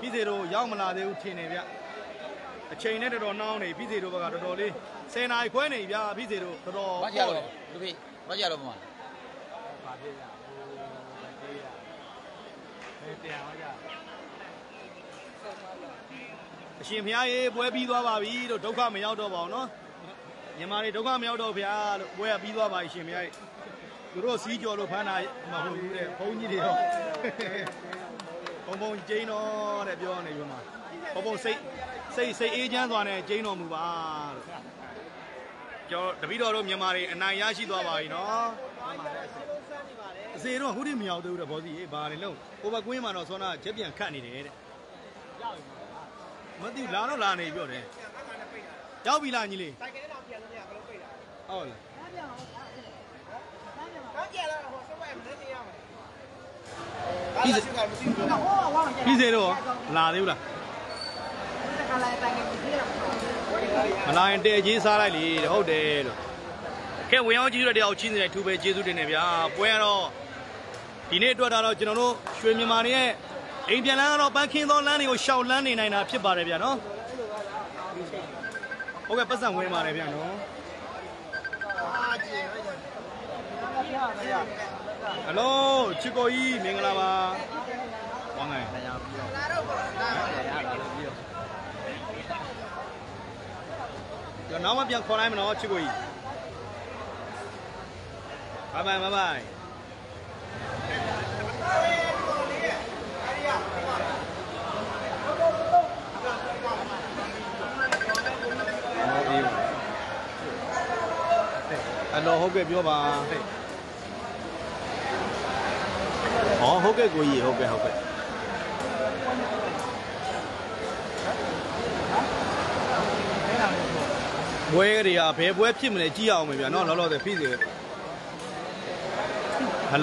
ဖြစ်စီလို့ရောက်မလာသေးဘူးထင်နေဗျအချိန်နဲ့တော်တော်နှောင်းနေဖြစ်စီလို့ဘက်ကတော်တော်လေး10နာရီခွဲနေဗျဖြစ်စီလို့တော်တော်ဘာကြတော့လူဖြစ်ဘာကြတော့မမဘာဖြစ်ရဟိုဘာဖြစ်ရဘယ်တရားဟောကြ အရှင်ဘုရားရေပွဲပြီးသွားပါပြီလို့ဒုက္ခမရောက်တော့ပါဘူးနော်မြန်မာတွေဒုက္ခမရောက်တော့ဘုရားလို့ပွဲကပြီးသွားပါပြီရှင်ဘုရားရေသူတို့စီးကြော်လို့ဖမ်းတာမဟုတ်ဘူးတဲ့ဘုန်းကြီးတွေတော့ဘုံဘုံကျင်းတော်တဲ့ပြောနေပြီမှာဘုံဘုံစိတ်စိတ်စိတ်အေးချမ်းစွာနဲ့ကျင်းတော်မူပါလို့ကျော်တပိတော်တို့မြန်မာတွေအနိုင်ရရှိသွားပါပြီနော်အစေတော့ဟိုဒီမရောက်သေးဘူးတဲ့ဘောစီအေးဘာလဲလုံးဟိုဘကွင်းမှာတော့ဆောနာချက်ပြန်ခတ်နေတယ်တဲ့ မသိဘူးလာတော့လာနေပြောတယ်ရောက်ပြီလားညီလေးစိုက်ကဲတော့ပြန်လို့မရဘယ်လိုပြေးတာဟုတ်လားပြီးစေပြီးစေတော့လာသေးဘူးလားမလာရင်တဲကြီးစားလိုက်လေတဲ့ဟုတ်တယ်လို့ကဲဝင်အောင်ကြည့်ရတဲ့တယောက်ချင်းနေတယ်ထူပဲကျေးဇူးတင်တယ်ဗျာပွဲကတော့ဒီနေ့အတွက်တော့ကျွန်တော်တို့ရွှေမြန်မာတွေရဲ့ အိမ်ပြန်လန်းကတော့ပန်းခင်းသောလမ်းတွေကိုရှောက်လန်းနေနိုင်တာဖြစ်ပါတယ်ဗျာနော်ဟုတ်ကဲ့ပတ်စံဝင်ပါတယ်ဗျာနော်ဟယ်လိုချစ်ကိုကြီးမင်္ဂလာပါဝမ်းငယ်ကျွန်တော်နောက်မှပြန်ခေါ်လိုက်မနော်ချစ်ကိုကြီးဘိုင်ဘိုင်ဘိုင်ဘိုင် အဲ့တော့ဟုတ်ကဲ့ပြောပါဟောဟုတ်ကဲ့ကိုကြီးဟုတ်ကဲ့ဟုတ်ကဲ့ဘွဲတွေကဘယ်ဘွဲဖြစ်မလဲကြည့်အောင်မယ်ဗျာနော်လောလောဆယ်ဖိစီဟယ်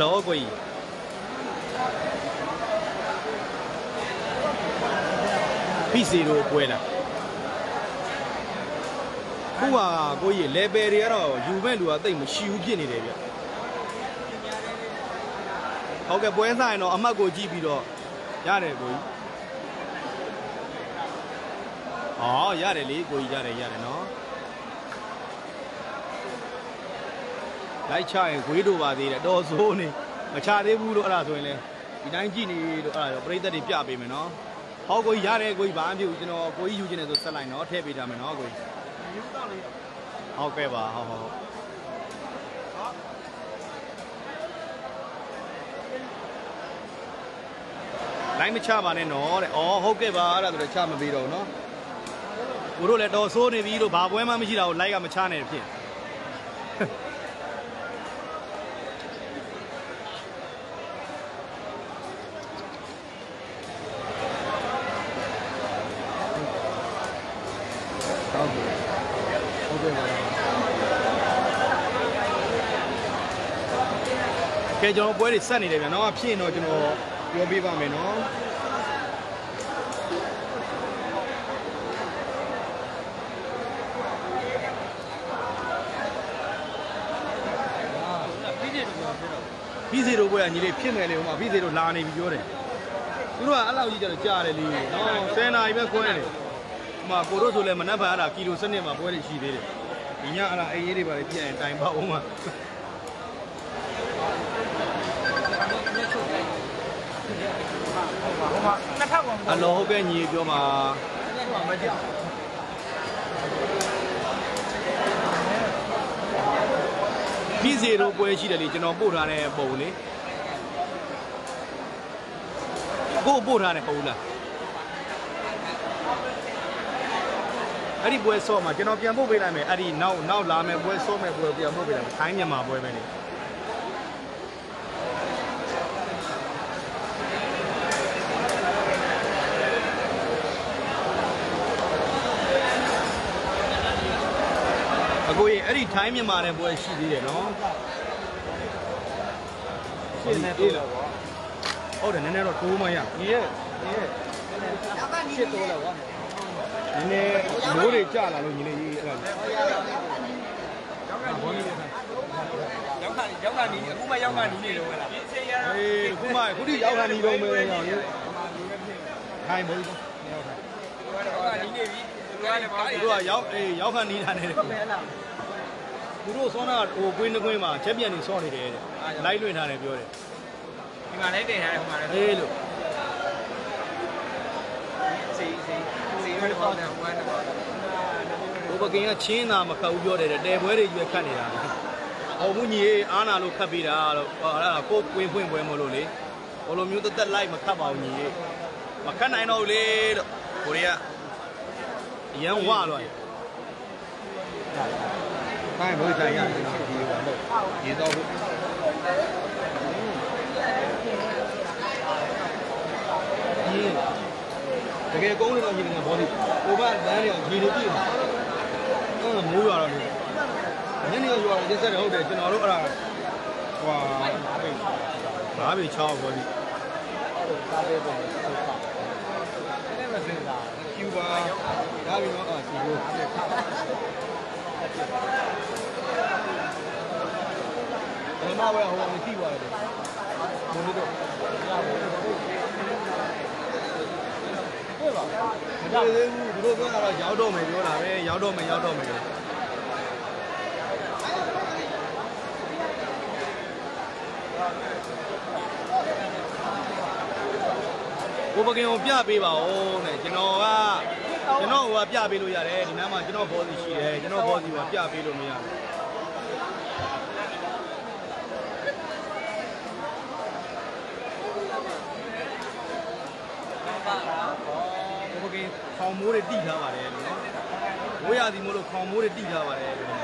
လိုကိုကြီးဖိစီတို့ပွဲလား ခုကကိုကြီး level တွေကတော့ယူမဲ့လူကတိတ်မရှိဘူးဖြစ်နေတယ်ဗျဟုတ်ကဲ့ပွဲဆိုင်တော့အမှတ်ကိုကြည့်ပြီးတော့ရတယ်ကိုကြီးဩရတယ်လေကိုကြီးရတယ်ရတယ်နော်လိုက်ချရင်ဂွေးတို့ပါသေးတယ်တော်စိုးနေမချသေးဘူးလို့အဲ့ဒါဆိုရင်လေဒီတိုင်းကြည့်နေလို့အဲ့ဒါရောပရိသတ်တွေပြပေးမယ်နော်ဟောကိုကြီးရတယ်ကိုကြီးဘာမှမဖြစ်ဘူးကျွန်တော်ကိုကြီးယူခြင်းနဲ့ဆိုဆက်လိုက်နော်ထည့်ပေးထားမယ်နော်ကိုကြီး ဟုတ်ကဲ့ပါဟုတ်ဟုတ်လိုင်းမချပါနဲ့နော်တဲ့။အော်ဟုတ်ကဲ့ပါအဲ့ဒါဆိုတော့ချမပေးတော့ဘူးနော်။ကိုတို့လည်းတော်ဆိုးနေပြီလို့ဘာပွဲမှမရှိတာကိုလိုက်ကမချနဲ့ဖြစ်။ ဟုတ်ကဲ့ဟုတ်ကဲ့ပါ ကဲကျွန်တော်ပွဲတွေဆက်နေတယ်ဗျာနော်ဖြစ်ရင်တော့ကျွန်တော်ပြောပြပါမယ်နော်ပြီးစီတို့ပွဲကညီလေးဖြစ်မယ်လေဟိုမှာပြီးစီတို့လာနေပြီပြောတယ်သူတို့ကအဲ့လောက်ကြီးကျတော့ကြားတယ်လေနော်10နာရီပဲခွဲတယ်ဟိုမှာကိုတို့ဆိုလဲမနှက်ဖန်အဲ့ဒါကီလိုစနစ်မှာပွဲတွေရှိသေးတယ်ဒီညအဲ့ဒါအေးရေးတွေပါလေပြည့်ရင်တိုင်ပါအောင်မှာ အလောဟုတ်ကဲ့ညီပြောမှာပြီးစီတို့ပွဲရှိတယ်လေကျွန်တော်ပို့ထားတဲ့ပုံလေကိုပို့ထားတဲ့ပုံလားအဲ့ဒီပွဲစောမှာကျွန်တော်ပြန်ပို့ပေးလိုက်မယ်အဲ့ဒီနောက်နောက်လာမယ်ပွဲစောမယ်ပွဲပြန်ပို့ပေးလိုက်မယ်ခိုင်းမြန်မာပွဲပဲလေ အကိုကြီးအဲ့ဒီထိုင်းမြန်မာနဲ့ပွဲရှိသေးတယ်နော်ရှင်းနေသေးလားကွာဟုတ်တယ်နည်းနည်းတော့တိုးမှရညီရဲ့ညီရဲ့ရှစ်တိုးလားကွာနည်းနည်းမိုးတွေကြလာလို့ညီလေးအဲ့ဒါရောက်ခါရောက်ခါနီးအခုမှရောက်ခါနီးနေတော့ဟဲ့လားအေးခုမှခုထိရောက်တာနေတော့မယ်ရောင်ကြီးထိုင်းမိုးကြီးရောက်တာရောက်ခါနီးနေပြီသူကလည်းဘာသူတို့ကရောက်အေးရောက်ခန့်နေတာနေတယ် သူတို့စောနာဟိုကွင်းနှကွင်းမှာချက်ပြန်နေစောနေတယ်တဲ့လိုက်လွင်ထားတယ်ပြောတယ်ဒီမှာလည်းတင်ထားတယ်ဟိုမှာလည်းအေးလို့စီစီစီရတော့တယ်ဟိုကတော့ဘိုးပကင်ကချင်းသာမခတ်ဘူးပြောတယ်တဲ့တဲပွဲတွေရွယ်ခတ်နေတာဟောဘူးညီအားနာလို့ခတ်ပေးတာလို့အဲ့ဒါကိုကွင်းဖွင့်ပွဲမလို့လေဘလိုမျိုးတက်တက်လိုက်မခတ်ပါဘူးညီမခတ်နိုင်တော့ဘူးလေလို့ကိုရီးယားအရန်ဝလွားတယ် ခိုင်းမိုးဆိုင်ရတယ်ဒီလိုတော့ရေတော့ဘူးညီတကယ်ကုန်းနေတော့ညီငါဘောဒီဟိုဘလမ်းတွေအောင်ညီနေပြီအဲ့ဒါမိုးရွာတော့လေညနေရွာရက်ဆက်တယ်ဟုတ်တယ်ကျွန်တော်တို့အဲ့ဒါဟွာဘာပဲချောင်းဘောဒီကျူပါဒါပြီးတော့အာကျူကို ဘယ်မှာပဲဟိုမကြည့်ပါလေဘုန်းကြီးတို့ဟုတ်ပါမကြသေးဘူးသူတို့ပြောတာတော့ရောက်တော့မယ်ပြောတာပဲရောက်တော့မယ်ရောက်တော့မယ်ကိုပကင်ကိုပြပေးပါဦးတဲ့ကျွန်တော်က ကျွန်တော်ကပြပေးလို့ရတယ်ဒီနားမှာကျွန်တော်ဘောစီရှိတယ်ကျွန်တော်ဘောစီကပြပေးလို့မရဘူးကိုပကင်ခေါင်မိုးတွေတိထားပါတယ်လို့နော်ဝေးရသည်မို့လို့ခေါင်မိုးတွေတိထားပါတယ်လို့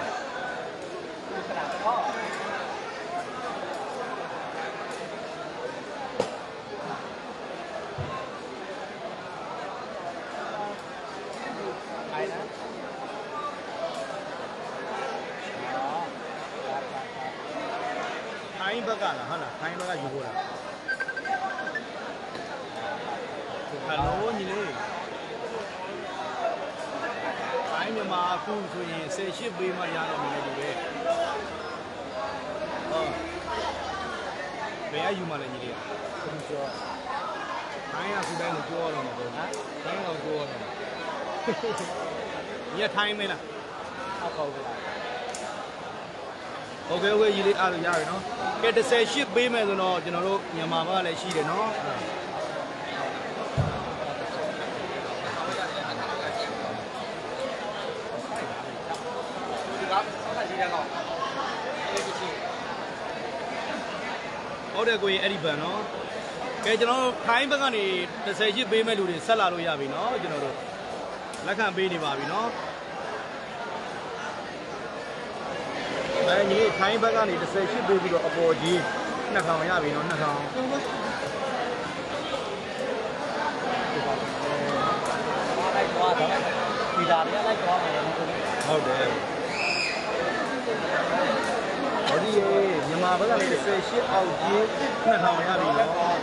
ထိုင်းဘက်ကလားဟုတ်လားထိုင်းဘက်ကယူဖို့လားဟယ်လိုညီလေးထိုင်းမြန်မာအ ခုဆိုရင်18ပေးမှရတယ်မလို့ပဲဟောဘယ်အယူမှလဲညီလေးခုကျော်တိုင်းရစုတိုင်းကိုကြောရတော့မှာပေါ့ဟမ်တိုင်းကိုကြောရတော့ညထိုင်းမလားအခေါ်ဘူးလားဟုတ်ကဲ့ဟုတ်ကဲ့ရေးလေးအားလို့ရပြီနော်ကဲ18ပေးမယ်ဆိုတော့ကျွန်တော်တို့မြန်မာဘက်ကလည်းရှိတယ်နော် ဟုတ်တယ်ကိုကြီးအဲ့ဒီဘန်နော်ကဲကျွန်တော်တို့ခိုင်းဘက်ကနေ30ရှိပေးမဲ့လူတွေဆက်လာလို့ရပြီနော်ကျွန်တော်တို့လက်ခံပေးနေပါပြီနော်အဲညီခိုင်းဘက်ကနေ30ရှိပေးပြီးတော့အပေါ်ကြီးနှစ်ခေါင်ရပြီနော်နှစ်ခေါင်လိုက်သွားတော့ဒီလာတွေကလိုက်သွားမယ်လို့ဟုတ်တယ်ဟောဒီရေ မြန်မာဘက်ကနေ30ရှိအောက်ကြီးနှစ်ခေါင်ရပြီနော်ဟုတ်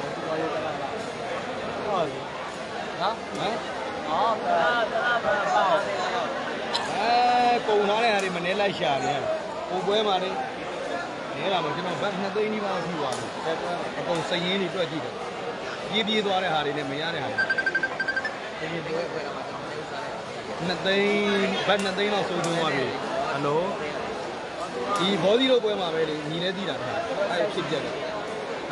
နော်ဟမ်အော်တလားတလားပါပါအဲပုံထားတဲ့ဟာတွေမနေလိုက်ရှာနေပုံပွဲမှာလေနေလာမှာကျွန်တော်ဘတ်2သိန်းနီးပါးရှိသွားပြီအကုန်စရင်တွေတွက်ကြည့်တယ်ပြေးပြေးသွားတဲ့ဟာတွေနဲ့မရတဲ့ဟာတွေဒီနေ့ဒီဘက်ကတော့ကျွန်တော်မစားလိုက်2သိန်းဘတ်2သိန်းလောက်ဆုံးဆုံးသွားပြီဟယ်လို ဒီဘောဒီတို့ပွဲမှာပဲလေညီလဲသိတာထားအဲဖြစ်ပြက်တယ်ဟ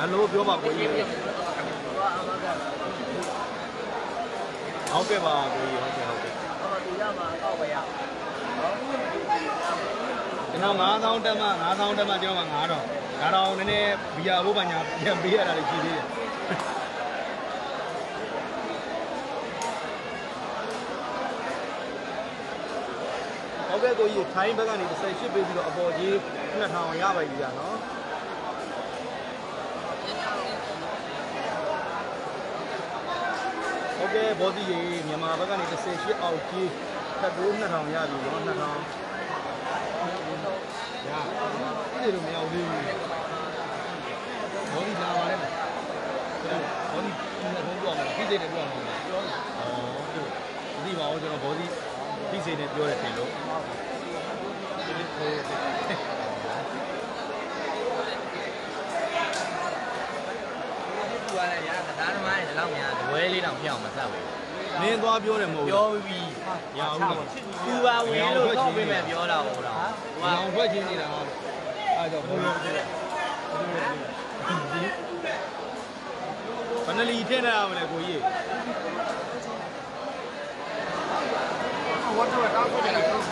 ယ်လိုပြောပါကိုကြီးဟုတ်ကဲ့ပါကိုကြီးဟုတ်ကဲ့ဟုတ်ကဲ့အော်ဒီရမှာအောက်ပဲရကျွန်တော်9000တက်မှ9000တက်မှကျွန်တော်က9000 9000နည်းနည်းဘီယာဘိုးပညာပြန်ပေးရတာလည်းရှိသေးတယ် ဟုတ်ကဲ့ကိုကြီးထိုင်းဘက်ကနေ38ပေးပြီးတော့အပေါ်ကြီး2000ရပါပြီကြာနော်ဟုတ်ကဲ့ဘောဒီရေမြန်မာဘက်ကနေ38အောက်ကြီးထပ်တိုး2000ရပြီနော်2000ရအဲ့ဒီလိုမရဘူးဘောဒီလာပါလေဘောဒီနဲ့ဘုံပြောမှာဖိစိတ်နဲ့ပြောမှာပြောဩဟုတ်ဒီပါဦးကျွန်တော်ဘောဒီ ဖိစိတ်နဲ့ပြောတယ်ထင်လို့သူကလည်းညာတရားဓမ္မရဲ့လောက်များဝဲလေးတောင်ပြအောင်မဆက်ဘူးနင်းသွားပြောတယ်မဟုတ်ပြောဘူးပြီးရအောင်လားသူပါဝဲလို့တော့ပြင်မဲ့ပြောတာဟုတ်လား။ဘာအောင်ထွက်ချင်းနေတာဟာ။အားကြောင့်ဘုံလုံးဖြစ်တယ်။ဘယ်နှလီထည့်နေရမလဲကိုကြီး ဝတ်တော့တောက်ကြတယ်ကျွန်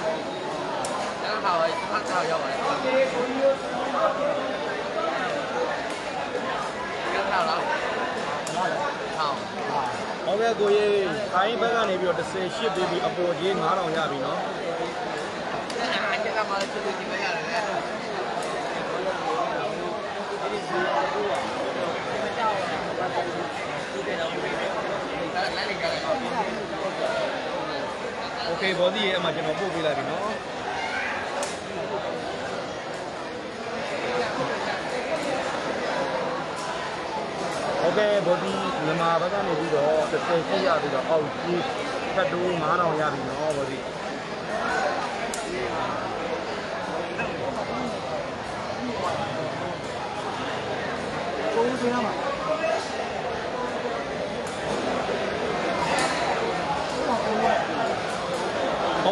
တော်ခါပဲခါခါရောက်ပါတယ်ဟုတ်ကဲ့ကိုကြီးရောဟုတ်လားဟောင်း။ဟုတ်ကဲ့ကိုကြီးခိုင်းဘက်ကနေပြီးတော့38ပေးပြီးအပေါ်ကြီး9000ရပြီနော်အဲ့ဒါမှလည်းသူကြည့်လိုက်ရတယ်လို က်လိုက်ကြတယ်နော်။ Okay ဘောဒီရဲ့အမှကျွန်တော်ပို့ပေးလိုက်ပြီနော်။ Okay ဘောဒီမြန်မာဘက်ကနေပြီးတော့38ရပြီးတော့အောက်ကြီးထပ်တိုး9000ရပြီနော်ဘောဒီဟုတ်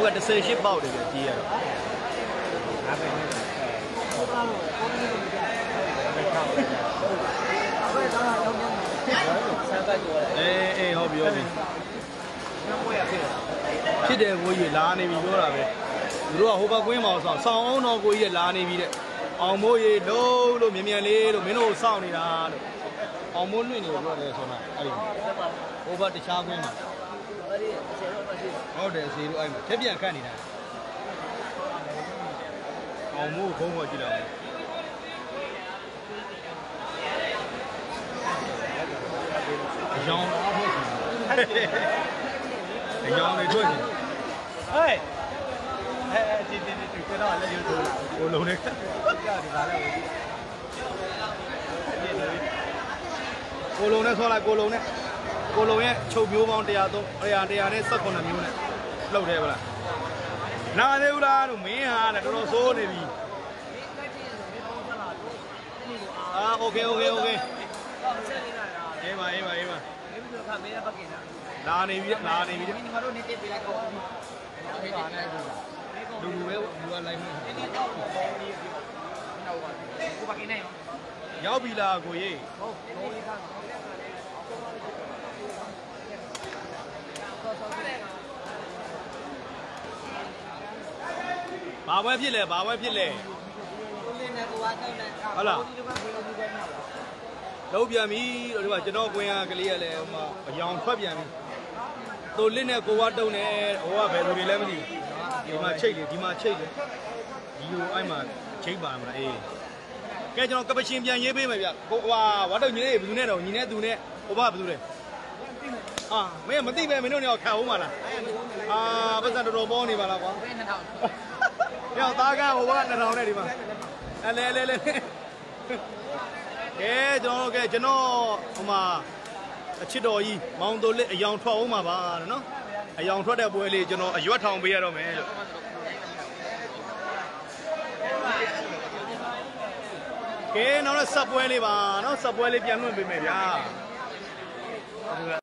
ကဲ့38ပေါက်တယ်ပြကြီးရတော့အေးအေးဟုတ်ပြီဟုတ်ပြီဖြစ်တယ်ကိုကြီးလာနေပြီပြောတာပဲသူတို့ကဟိုဘက်ကွင်းမှာဆောင်းဆောင်းအောင်တော့ကိုကြီးလာနေပြီတဲ့အောင်မိုးရေလုံးလို့မြင်မြန်လေးလို့မင်းတို့စောင့်နေတာလို့အောင်မိုးလွင့်နေလို့ပြောတယ်ဆိုတော့အဲ့ဒီဟိုဘက်တခြားကွင်းမှာ ဟုတ်တယ်စီတို့အဲ့မှာချက်ပြန်ခတ်နေတာအောင်မိုးဘုံပေါ်ကြည့်လိုက်အယောင်အားထုတ်တယ်အယောင်တွေထွက်နေဟဲ့အဲဒီဒီဒီကျွန်တော်လည်းယူလို့ကိုလုံးနဲ့ကြောက်ဒီပါလဲကိုလုံးနဲ့ဆောလိုက်ကိုလုံးနဲ့ ကိုလုံးရဲ့ချုပ်မျိုးပေါင်း103 100 100နဲ့18မျိုးနဲ့လှုပ်တယ်ဗလားနာသေးဘူးလားလို့မင်းဟာတဲ့တော်တော်ဆိုးနေပြီအာโอเคโอเคโอเคအေးပါအေးပါအေးပါ ဒီလိုခမေးရပတ်ကိစ္စ လာနေပြီလာနေပြီ ဒီမှာတို့နေတက်ပြလိုက်ကောင်းပြီ လူလူပဲလူကလိုက်မှု ဒီတော့ပေါ်ပေါ်ပြီး ရောက်ပြီလားကိုကြီး ဘာပွဲဖြစ်လဲဘာပွဲဖြစ်လဲဟုတ်လားလုံးပြန်ပြီဒီမှာကျွန်တော်ကွင်းကကလေးကလည်းဟိုမှာအယောင်ထွက်ပြန်ပြီသူလစ်နဲ့ကိုဝတုံးနဲ့ဟိုကဘယ်သူတွေလဲမသိဘူးဒီမှာချိတ်တယ်ဒီမှာချိတ်တယ်ဒီလိုအဲ့မှာချိတ်ပါမလားအေးကဲကျွန်တော်ကပရှင်ပြန်ရေးပေးမယ်ဗျကိုဟွာဝါတုံညီလေးဘယ်သူနဲ့တော့ညီနဲ့သူနဲ့ဟိုဘဘယ်သူလဲ အာမင်းကမသိပဲမင်းတို့နေအောင်ခံအောင်ပါလားအာပတ်စံတော်တော်ပေါ်နေပါလားကွာဘယ်2000ရောက်သားကဟိုက2000နဲ့ဒီမှာအလဲလဲလဲကဲကျွန်တော်ကဲကျွန်တော်ဟိုမှာအချစ်တော်ကြီးမောင်တို့လက်အယောင်ထွက်အောင်ပါပါတဲ့နော်အယောင်ထွက်တဲ့ပွဲလေးကျွန်တော်အရွက်ထောင်ပေးရတော့မယ်လို့ကဲနောက်တော့ဆက်ပွဲလေးပါနော်ဆက်ပွဲလေးပြန်လွှင့်ပေးမယ်ဗျာ